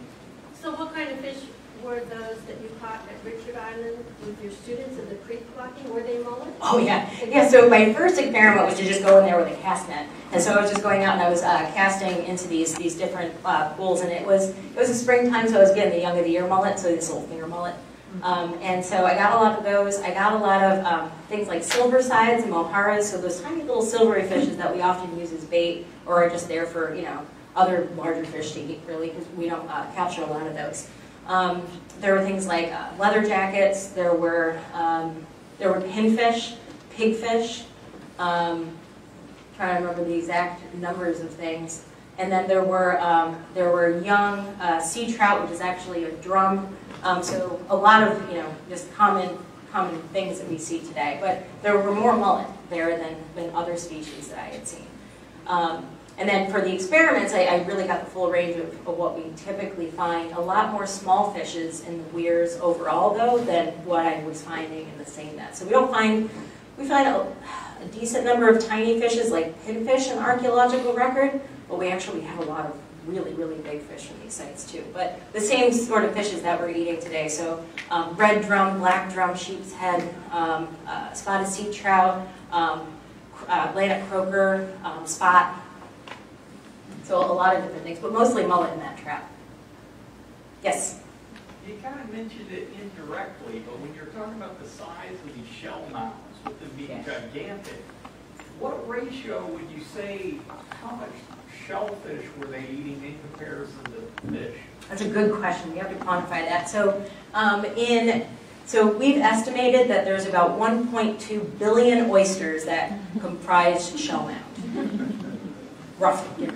So what kind of fish were those that you caught at Richard Island with your students in the creek walking? Were they mullet? Oh yeah, yeah. So my first experiment was to just go in there with a cast net, and so I was just going out and I was uh, casting into these these different uh, pools, and it was it was a springtime, so I was getting the young of the year mullet, so this little finger mullet. Um, and so I got a lot of those. I got a lot of um, things like silver sides and mojarras, so those tiny little silvery fishes that we often use as bait or are just there for, you know, other larger fish to eat, really, because we don't uh, capture a lot of those. Um, there were things like uh, leather jackets. There were um, there were pinfish, pigfish. Um, trying to remember the exact numbers of things. And then there were um, there were young uh, sea trout, which is actually a drum. Um, so a lot of you know just common common things that we see today. But there were more mullet there than than other species that I had seen. And then for the experiments, I, I really got the full range of, of, what we typically find. A lot more small fishes in the weirs overall, though, than what I was finding in the seine net. So we don't find, we find a, a decent number of tiny fishes like pinfish in archaeological record, but we actually have a lot of really, really big fish from these sites too. But the same sort of fishes that we're eating today. So um, red drum, black drum, sheep's head, um, uh, spotted sea trout, um, uh, Atlantic croaker, um, spot, so a lot of different things, but mostly mullet in that trap. Yes? You kind of mentioned it indirectly, but when you're talking about the size of these shell mounds, with them being gigantic, what ratio would you say, how much shellfish were they eating in comparison to fish? That's a good question. We have to quantify that. So um, in so we've estimated that there's about 1.2 billion oysters that comprise shell mound roughly. um,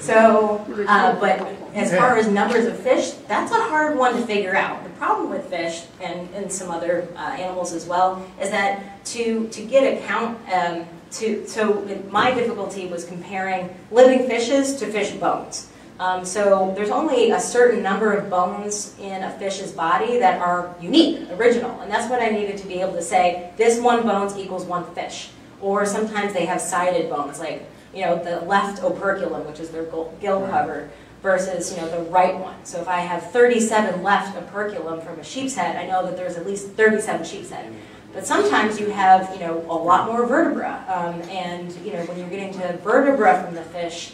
so, uh, but as far as numbers of fish, that's a hard one to figure out. The problem with fish and, and some other uh, animals as well is that to to get a count. Um, to, so my difficulty was comparing living fishes to fish bones. Um, so there's only a certain number of bones in a fish's body that are unique, original, and that's what I needed to be able to say, this one bones equals one fish. Or sometimes they have sided bones, like you know the left operculum, which is their gill cover, versus you know the right one. So if I have 37 left operculum from a sheep's head, I know that there's at least 37 sheep's head. But sometimes you have you know a lot more vertebra, um, and you know when you're getting to vertebra from the fish,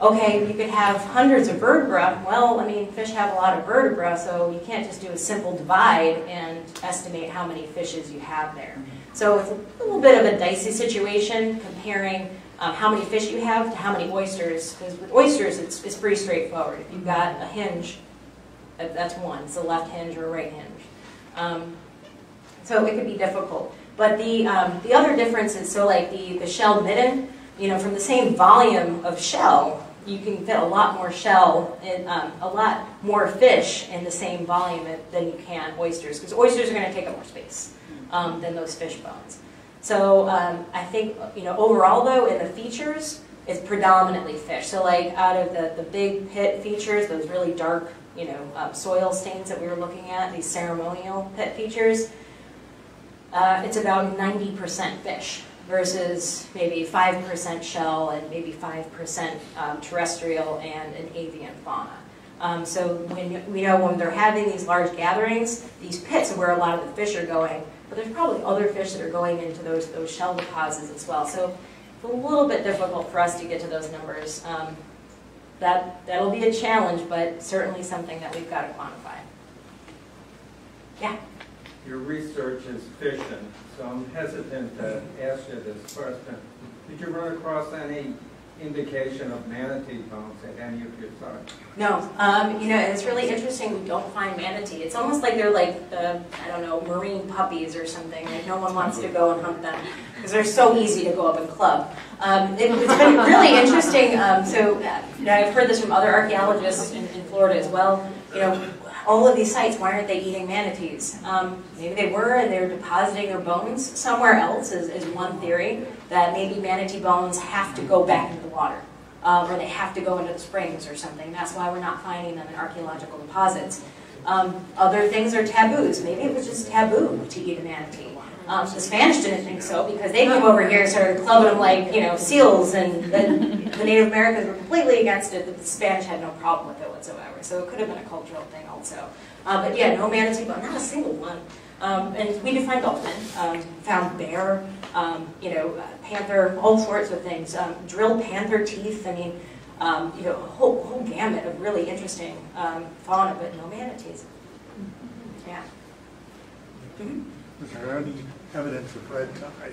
okay, you could have hundreds of vertebra. Well, I mean, fish have a lot of vertebra, so you can't just do a simple divide and estimate how many fishes you have there. So it's a little bit of a dicey situation comparing um, how many fish you have to how many oysters. Because with oysters, it's, it's pretty straightforward. If you've got a hinge, that's one. It's a left hinge or a right hinge. Um, so it could be difficult. But the, um, the other difference is, so like the, the shell midden, you know, from the same volume of shell, you can fit a lot more shell and um, a lot more fish in the same volume than you can oysters, because oysters are going to take up more space um, than those fish bones. So um, I think, you know, overall though, in the features, it's predominantly fish. So like out of the, the big pit features, those really dark you know, uh, soil stains that we were looking at, these ceremonial pit features, uh, it's about 90% fish versus maybe 5% shell and maybe 5% um, terrestrial and an avian fauna. Um, so when we know when they're having these large gatherings, these pits are where a lot of the fish are going, but there's probably other fish that are going into those those shell deposits as well. So it's a little bit difficult for us to get to those numbers. Um, that that'll be a challenge, but certainly something that we've got to quantify. Yeah. Your research is fishing, so I'm hesitant to ask you this question. Did you run across any indication of manatee bones at any of your sites? No, um, you know, it's really interesting. We don't find manatee. It's almost like they're like the, I don't know, marine puppies or something. Like no one wants to go and hunt them because they're so easy to go up and club. Um, it, has been really interesting. Um, so, you know, I've heard this from other archaeologists in, in Florida as well. You know, all of these sites, why aren't they eating manatees? Um, maybe they were and they're depositing their bones somewhere else is, is one theory, that maybe manatee bones have to go back into the water. Um, or they have to go into the springs or something. That's why we're not finding them in archaeological deposits. Um, other things are taboos. Maybe it was just taboo to eat a manatee. Um, the Spanish didn't think so because they came over here and started clubbing them like, you know, seals, and the, the Native Americans were completely against it, but the Spanish had no problem with it whatsoever. So it could have been a cultural thing also. Uh, but yeah, no manatee, but not a single one. Um, and we do find dolphin, um, found bear, um, you know, uh, panther, all sorts of things. Um, drilled panther teeth, I mean, um, you know, a whole, whole gamut of really interesting um, fauna, but no manatees. Yeah. Was there any evidence of red tide?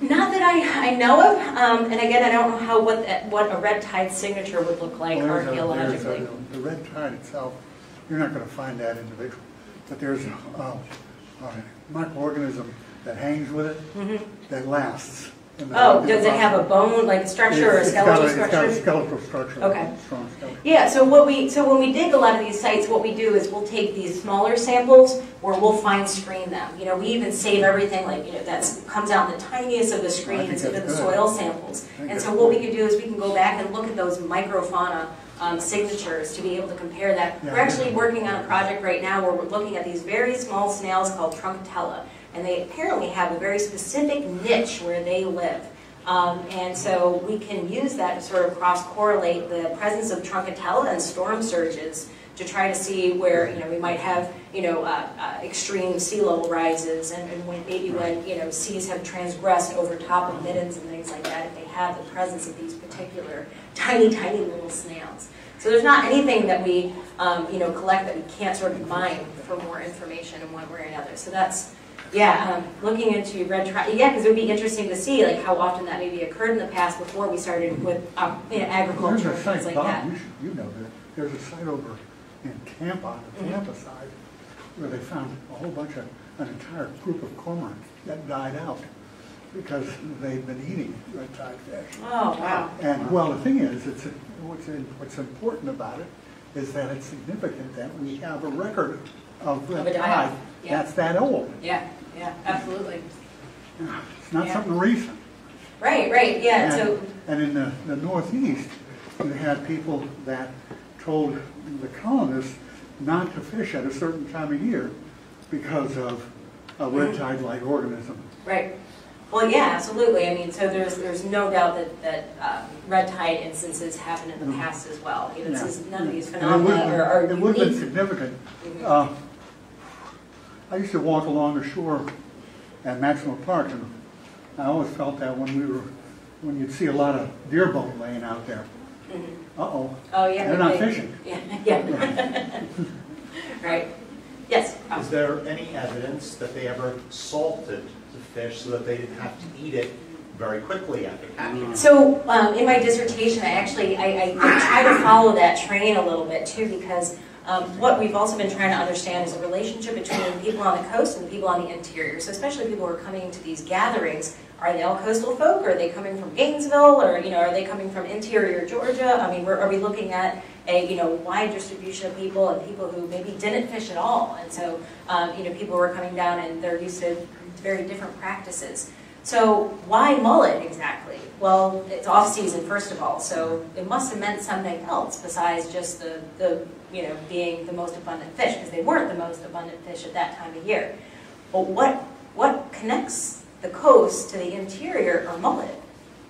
Not that I, I know of, um, and again, I don't know how what that, what a red tide signature would look like Well, there's a- archaeologically. a- The red tide itself, you're not going to find that individual, but there's a a microorganism that hangs with it Mhm. that lasts. In the- Oh, does it have a bone, like a structure or a It's- it's got skeletal It's got a structure? skeletal structure. Okay. Strong skeleton. Yeah, so what we, so when we dig a lot of these sites, what we do is we'll take these smaller samples or we'll fine screen them. You know, we even save everything like, you know, that's, comes out in the tiniest of the screens into the good. soil samples. think And that's so what we good. can do is we can go back and look at those microfauna um, signatures to be able to compare that. Yeah. We're actually working on a project right now where we're looking at these very small snails called Truncatella. And they apparently have a very specific niche where they live. Um, and so we can use that to sort of cross-correlate the presence of truncatella and storm surges to try to see where, you know, we might have, you know, uh, uh, extreme sea level rises and, and when, maybe when, you know, seas have transgressed over top of middens and things like that, if they have the presence of these particular tiny, tiny little snails. So there's not anything that we, um, you know, collect that we can't sort of mine for more information in one way or another. So that's, yeah, um, looking into red tide, yeah, because it would be interesting to see like how often that maybe occurred in the past before we started with um, you know, There's agriculture and things like Bob, that. you should, you know that, there's a site over in Tampa, the Mhm. Tampa side, where they found a whole bunch of, an entire group of cormorants that died out because they'd been eating red tide fish. Oh, wow. And, well, the thing is, it's, what's, in- what's important about it is that it's significant that we have a record of Of red die-off, tide yeah. that's that old. Yeah, yeah, absolutely. It's not Yeah. something recent. Right, right, yeah, And- so, And in the, the Northeast, you had people that told the colonists not to fish at a certain time of year because of a red Mm-hmm. tide-like organism. right. Well, yeah, absolutely. I mean, so there's, there's no doubt that, that um, red tide instances happen in the Mhm. past as well. You know, Yeah. none of these And it would- phenomena are, are It would have been significant. Mhm. Uh, I used to walk along the shore at Maxwell Park, and I always felt that when we were, when you'd see a lot of deer bone laying out there, Mhm. uh-oh, Oh, yeah. they're not they- fishing. Yeah, yeah. Right. Yes. Um, Is there any evidence that they ever salted the fish so that they didn't have to eat it very quickly after catching it? So um, in my dissertation, I actually, I, I try to follow that train a little bit too because um, what we've also been trying to understand is the relationship between people on the coast and the people on the interior. So especially people who are coming to these gatherings, are they all coastal folk? Are they coming from Gainesville? Or, you know, are they coming from interior Georgia? I mean, are we looking at a, you know, wide distribution of people and people who maybe didn't fish at all? And so, um, you know, people were coming down and they're used to very different practices. So why mullet exactly? Well, it's off season first of all, so it must have meant something else besides just the, the you know, being the most abundant fish, because they weren't the most abundant fish at that time of year. But what, what connects the coast to the interior are mullet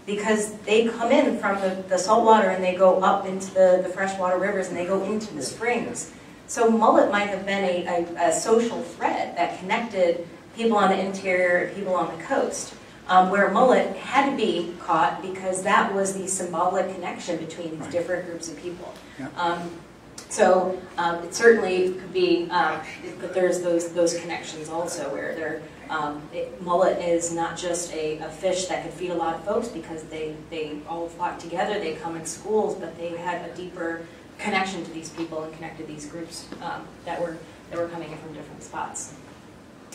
because they come in from the, the saltwater and they go up into the, the freshwater rivers and they go into the springs. So mullet might have been a, a, a social thread that connected people on the interior and people on the coast. Um, where mullet had to be caught because that was the symbolic connection between these Right. different groups of people. Um, so um, it certainly could be, um, but there's those those connections also where they're um, it, mullet is not just a, a fish that could feed a lot of folks because they, they all flock together, they come in schools, but they had a deeper connection to these people and connected these groups um, that were that were coming in from different spots.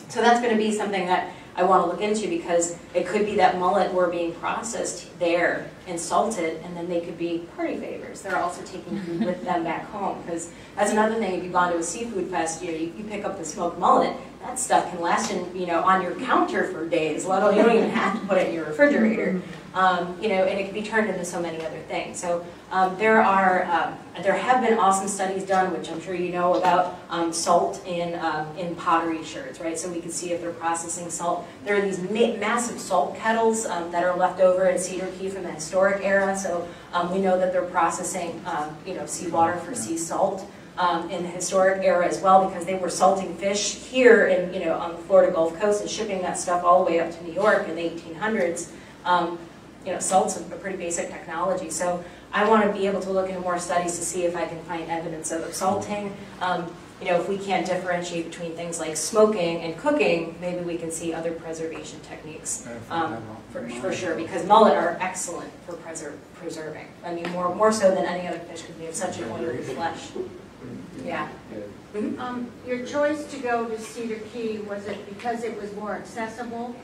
So that's going to be something that I want to look into because it could be that mullet were being processed there and salted, and then they could be party favors. They're also taking food with them back home because that's another thing. If you've gone to a seafood fest, you know, you, you pick up the smoked mullet. That stuff can last in, you know, on your counter for days. Let alone you don't even have to put it in your refrigerator. Um, you know, and it can be turned into so many other things. So um, there are, um, there have been awesome studies done, which I'm sure you know about um, salt in um, in pottery sherds, right? So we can see if they're processing salt. There are these ma massive salt kettles um, that are left over in Cedar Key from the historic era. So um, we know that they're processing, um, you know, seawater for sea salt. Um, in the historic era as well, because they were salting fish here in, you know, on the Florida Gulf Coast and shipping that stuff all the way up to New York in the 1800s. Um, you know, salt's a pretty basic technology. So I want to be able to look into more studies to see if I can find evidence of salting. Um, you know, if we can't differentiate between things like smoking and cooking, maybe we can see other preservation techniques um, for, for sure. Because mullet are excellent for preser preserving. I mean, more more so than any other fish because we have such an oily flesh. Yeah. Mhm. Um, Your choice to go to Cedar Key, was it because it was more accessible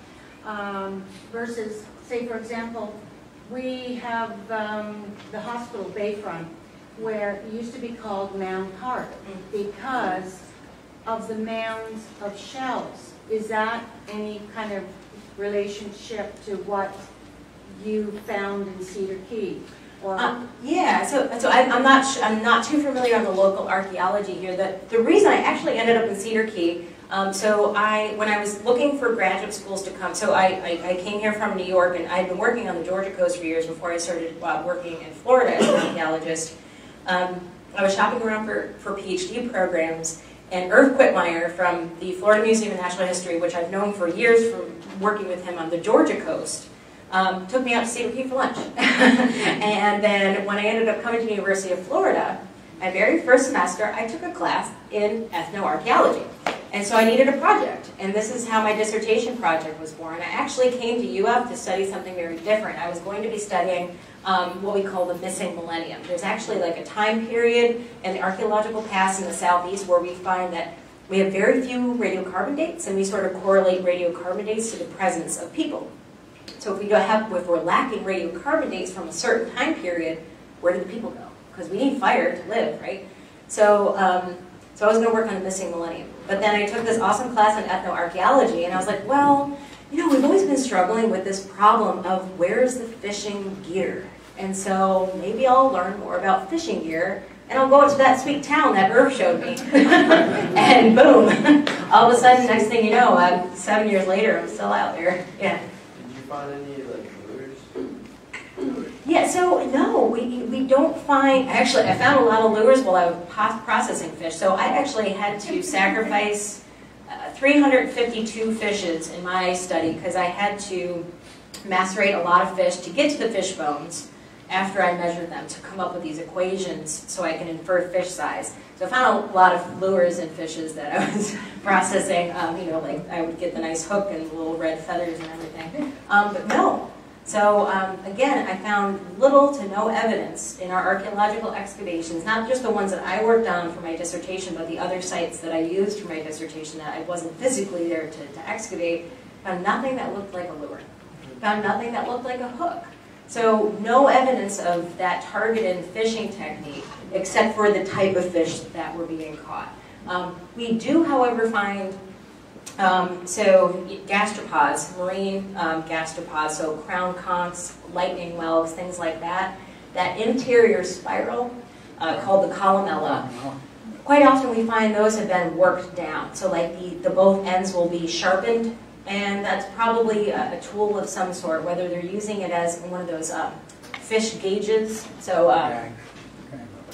um, versus, say, for example, we have um, the hospital Bayfront, where it used to be called Mound Park because of the mounds of shells. Is that any kind of relationship to what you found in Cedar Key? Um, yeah, so so I, I'm not I'm not too familiar on the local archaeology here. The the reason I actually ended up in Cedar Key, um, so I when I was looking for graduate schools to come, so I, I, I came here from New York and I had been working on the Georgia coast for years before I started uh, working in Florida as an archaeologist. Um, I was shopping around for, for PhD programs, and Irv Quitmyer from the Florida Museum of Natural History, which I've known for years from working with him on the Georgia coast, um, took me out to Cedar Key for lunch. and then when I ended up coming to the University of Florida, my very first semester, I took a class in ethnoarchaeology. And so I needed a project, and this is how my dissertation project was born. I actually came to UF to study something very different. I was going to be studying um, what we call the missing millennium. There's actually like a time period in the archaeological past in the southeast where we find that we have very few radiocarbon dates, and we sort of correlate radiocarbon dates to the presence of people. So if we don't have, if we're lacking radiocarbon dates from a certain time period, where do the people go? Because we need fire to live, right? So, um, so I was going to work on the missing millennium. But then I took this awesome class on ethnoarchaeology, and I was like, well, you know, we've always been struggling with this problem of where's the fishing gear? And so maybe I'll learn more about fishing gear, and I'll go out to that sweet town that Irv showed me. and boom, all of a sudden, next thing you know, uh, seven years later, I'm still out there. Yeah. Did you find any? Yeah, so no, we, we don't find, actually, I found a lot of lures while I was processing fish. So I actually had to sacrifice uh, 352 fishes in my study because I had to macerate a lot of fish to get to the fish bones after I measured them to come up with these equations so I can infer fish size. So I found a lot of lures and fishes that I was processing. Um, you know, like I would get the nice hook and little red feathers and everything. Um, but no. So um, again, I found little to no evidence in our archaeological excavations, not just the ones that I worked on for my dissertation, but the other sites that I used for my dissertation that I wasn't physically there to, to excavate, found nothing that looked like a lure. Found nothing that looked like a hook. So no evidence of that targeted fishing technique, except for the type of fish that were being caught. Um, we do, however, find um, so gastropods, marine um, gastropods, so crown conchs, lightning whelks, things like that. That interior spiral uh, called the columella quite often we find those have been worked down. So like the, the both ends will be sharpened, and that's probably a, a tool of some sort, whether they're using it as one of those uh, fish gauges. So uh,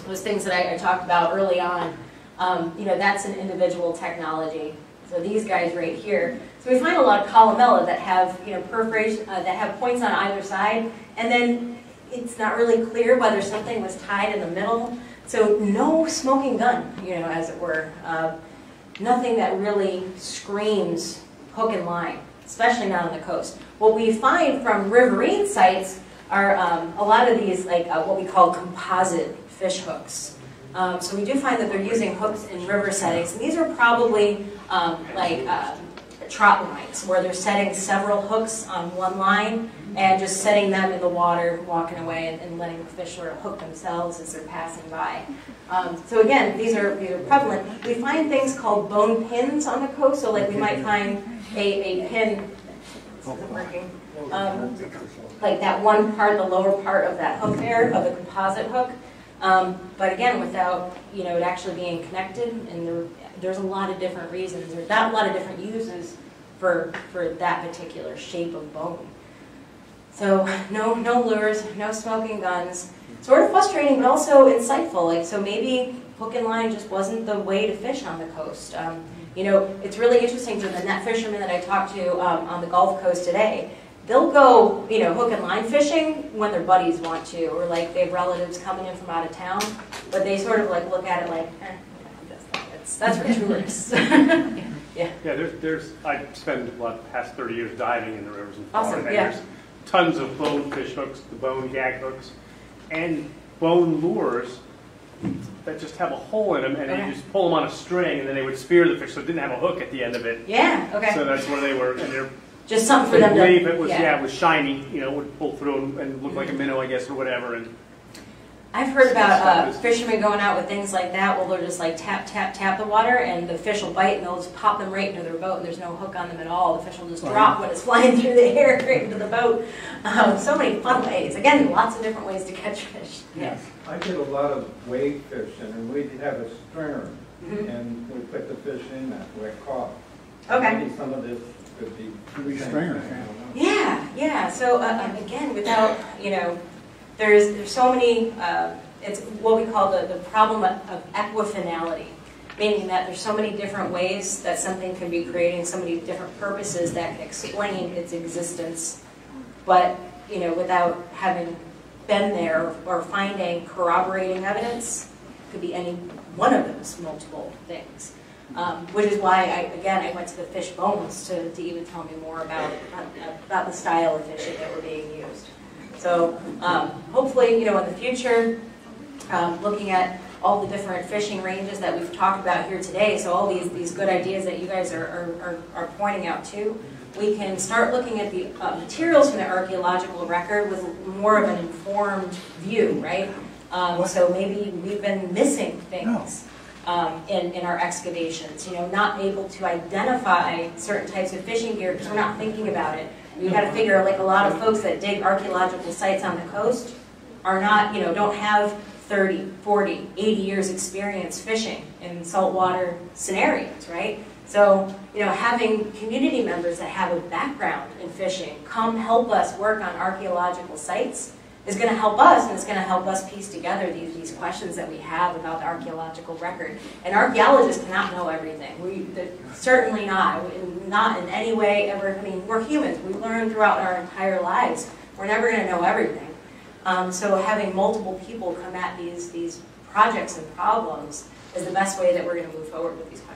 those things that I, I talked about early on, um, you know, that's an individual technology. So these guys right here. So we find a lot of columella that have, you know, perforation, uh, that have points on either side, and then it's not really clear whether something was tied in the middle. So no smoking gun, you know, as it were. Uh, nothing that really screams hook and line, especially not on the coast. What we find from riverine sites are um, a lot of these, like uh, what we call composite fish hooks. Um, so we do find that they're using hooks in river settings. And these are probably um, like uh, trot lines, where they're setting several hooks on one line and just setting them in the water, walking away, and, and letting the fish sort of hook themselves as they're passing by. Um, so again, these are, these are prevalent. We find things called bone pins on the coast. So like we might find a, a pin, working, um, like that one part, the lower part of that hook there, of the composite hook. Um, but again, without, you know, it actually being connected, and there, there's a lot of different reasons, there's not a lot of different uses for, for that particular shape of bone. So no, no lures, no smoking guns. Sort of frustrating, but also insightful. Like so, maybe hook and line just wasn't the way to fish on the coast. Um, you know, it's really interesting to the net fishermen that I talked to um, on the Gulf Coast today. They'll go, you know, hook and line fishing when their buddies want to, or like they have relatives coming in from out of town. But they sort of like look at it like, eh, that's, that's for tourists. yeah. Yeah, there's, there's, I spent, what, the past 30 years diving in the rivers in Awesome, Florida. yeah. And there's tons of bone fish hooks, the bone gag hooks, and bone lures that just have a hole in them, and Okay. you just pull them on a string, and then they would spear the fish, so it didn't have a hook at the end of it. Yeah. Okay. So that's where they were, and they're, just something for they them to. believe it was, yeah, it was shiny, you know, would pull through and- and look like a minnow, I guess, or whatever, and I've heard about uh, fishermen going out with things like that, where they'll just like tap, tap, tap the water, and the fish will bite, and they'll just pop them right into their boat, and there's no hook on them at all. The fish will just drop when it's flying through the air right into the boat. Um, so many fun ways. Again, lots of different ways to catch fish. Yes. I did a lot of wade fishing, and we'd have a stringer, Mhm. and we put the fish in that, where it caught. Okay. Maybe some of this could be. Could be same stringers, thing, I don't know. Yeah, yeah. So uh, um, again, without you know, there's there's so many. Uh, it's what we call the the problem of, of equifinality, meaning that there's so many different ways that something can be creating so many different purposes that can explain its existence, but you know, without having been there or finding corroborating evidence, could be any one of those multiple things. Um, which is why, I, again, I went to the fish bones to, to even tell me more about, about the style of fishing that were being used. So um, hopefully, you know, in the future, um, looking at all the different fishing ranges that we've talked about here today, so all these, these good ideas that you guys are, are, are, are pointing out too, we can start looking at the uh, materials from the archaeological record with more of an informed view, right? Um, so maybe we've been missing things um, in, in our excavations, you know, not able to identify certain types of fishing gear because we're not thinking about it. You got to figure, like a lot of folks that dig archaeological sites on the coast are not, you know, don't have 30, 40, 80 years experience fishing in saltwater scenarios, right? So, you know, having community members that have a background in fishing come help us work on archaeological sites is going to help us, and it's going to help us piece together these, these questions that we have about the archaeological record. And archaeologists cannot know everything. We certainly not, We- not in any way ever. I mean, we're humans. We learn throughout our entire lives. We're never going to know everything. Um, so having multiple people come at these these projects and problems is the best way that we're going to move forward with these questions.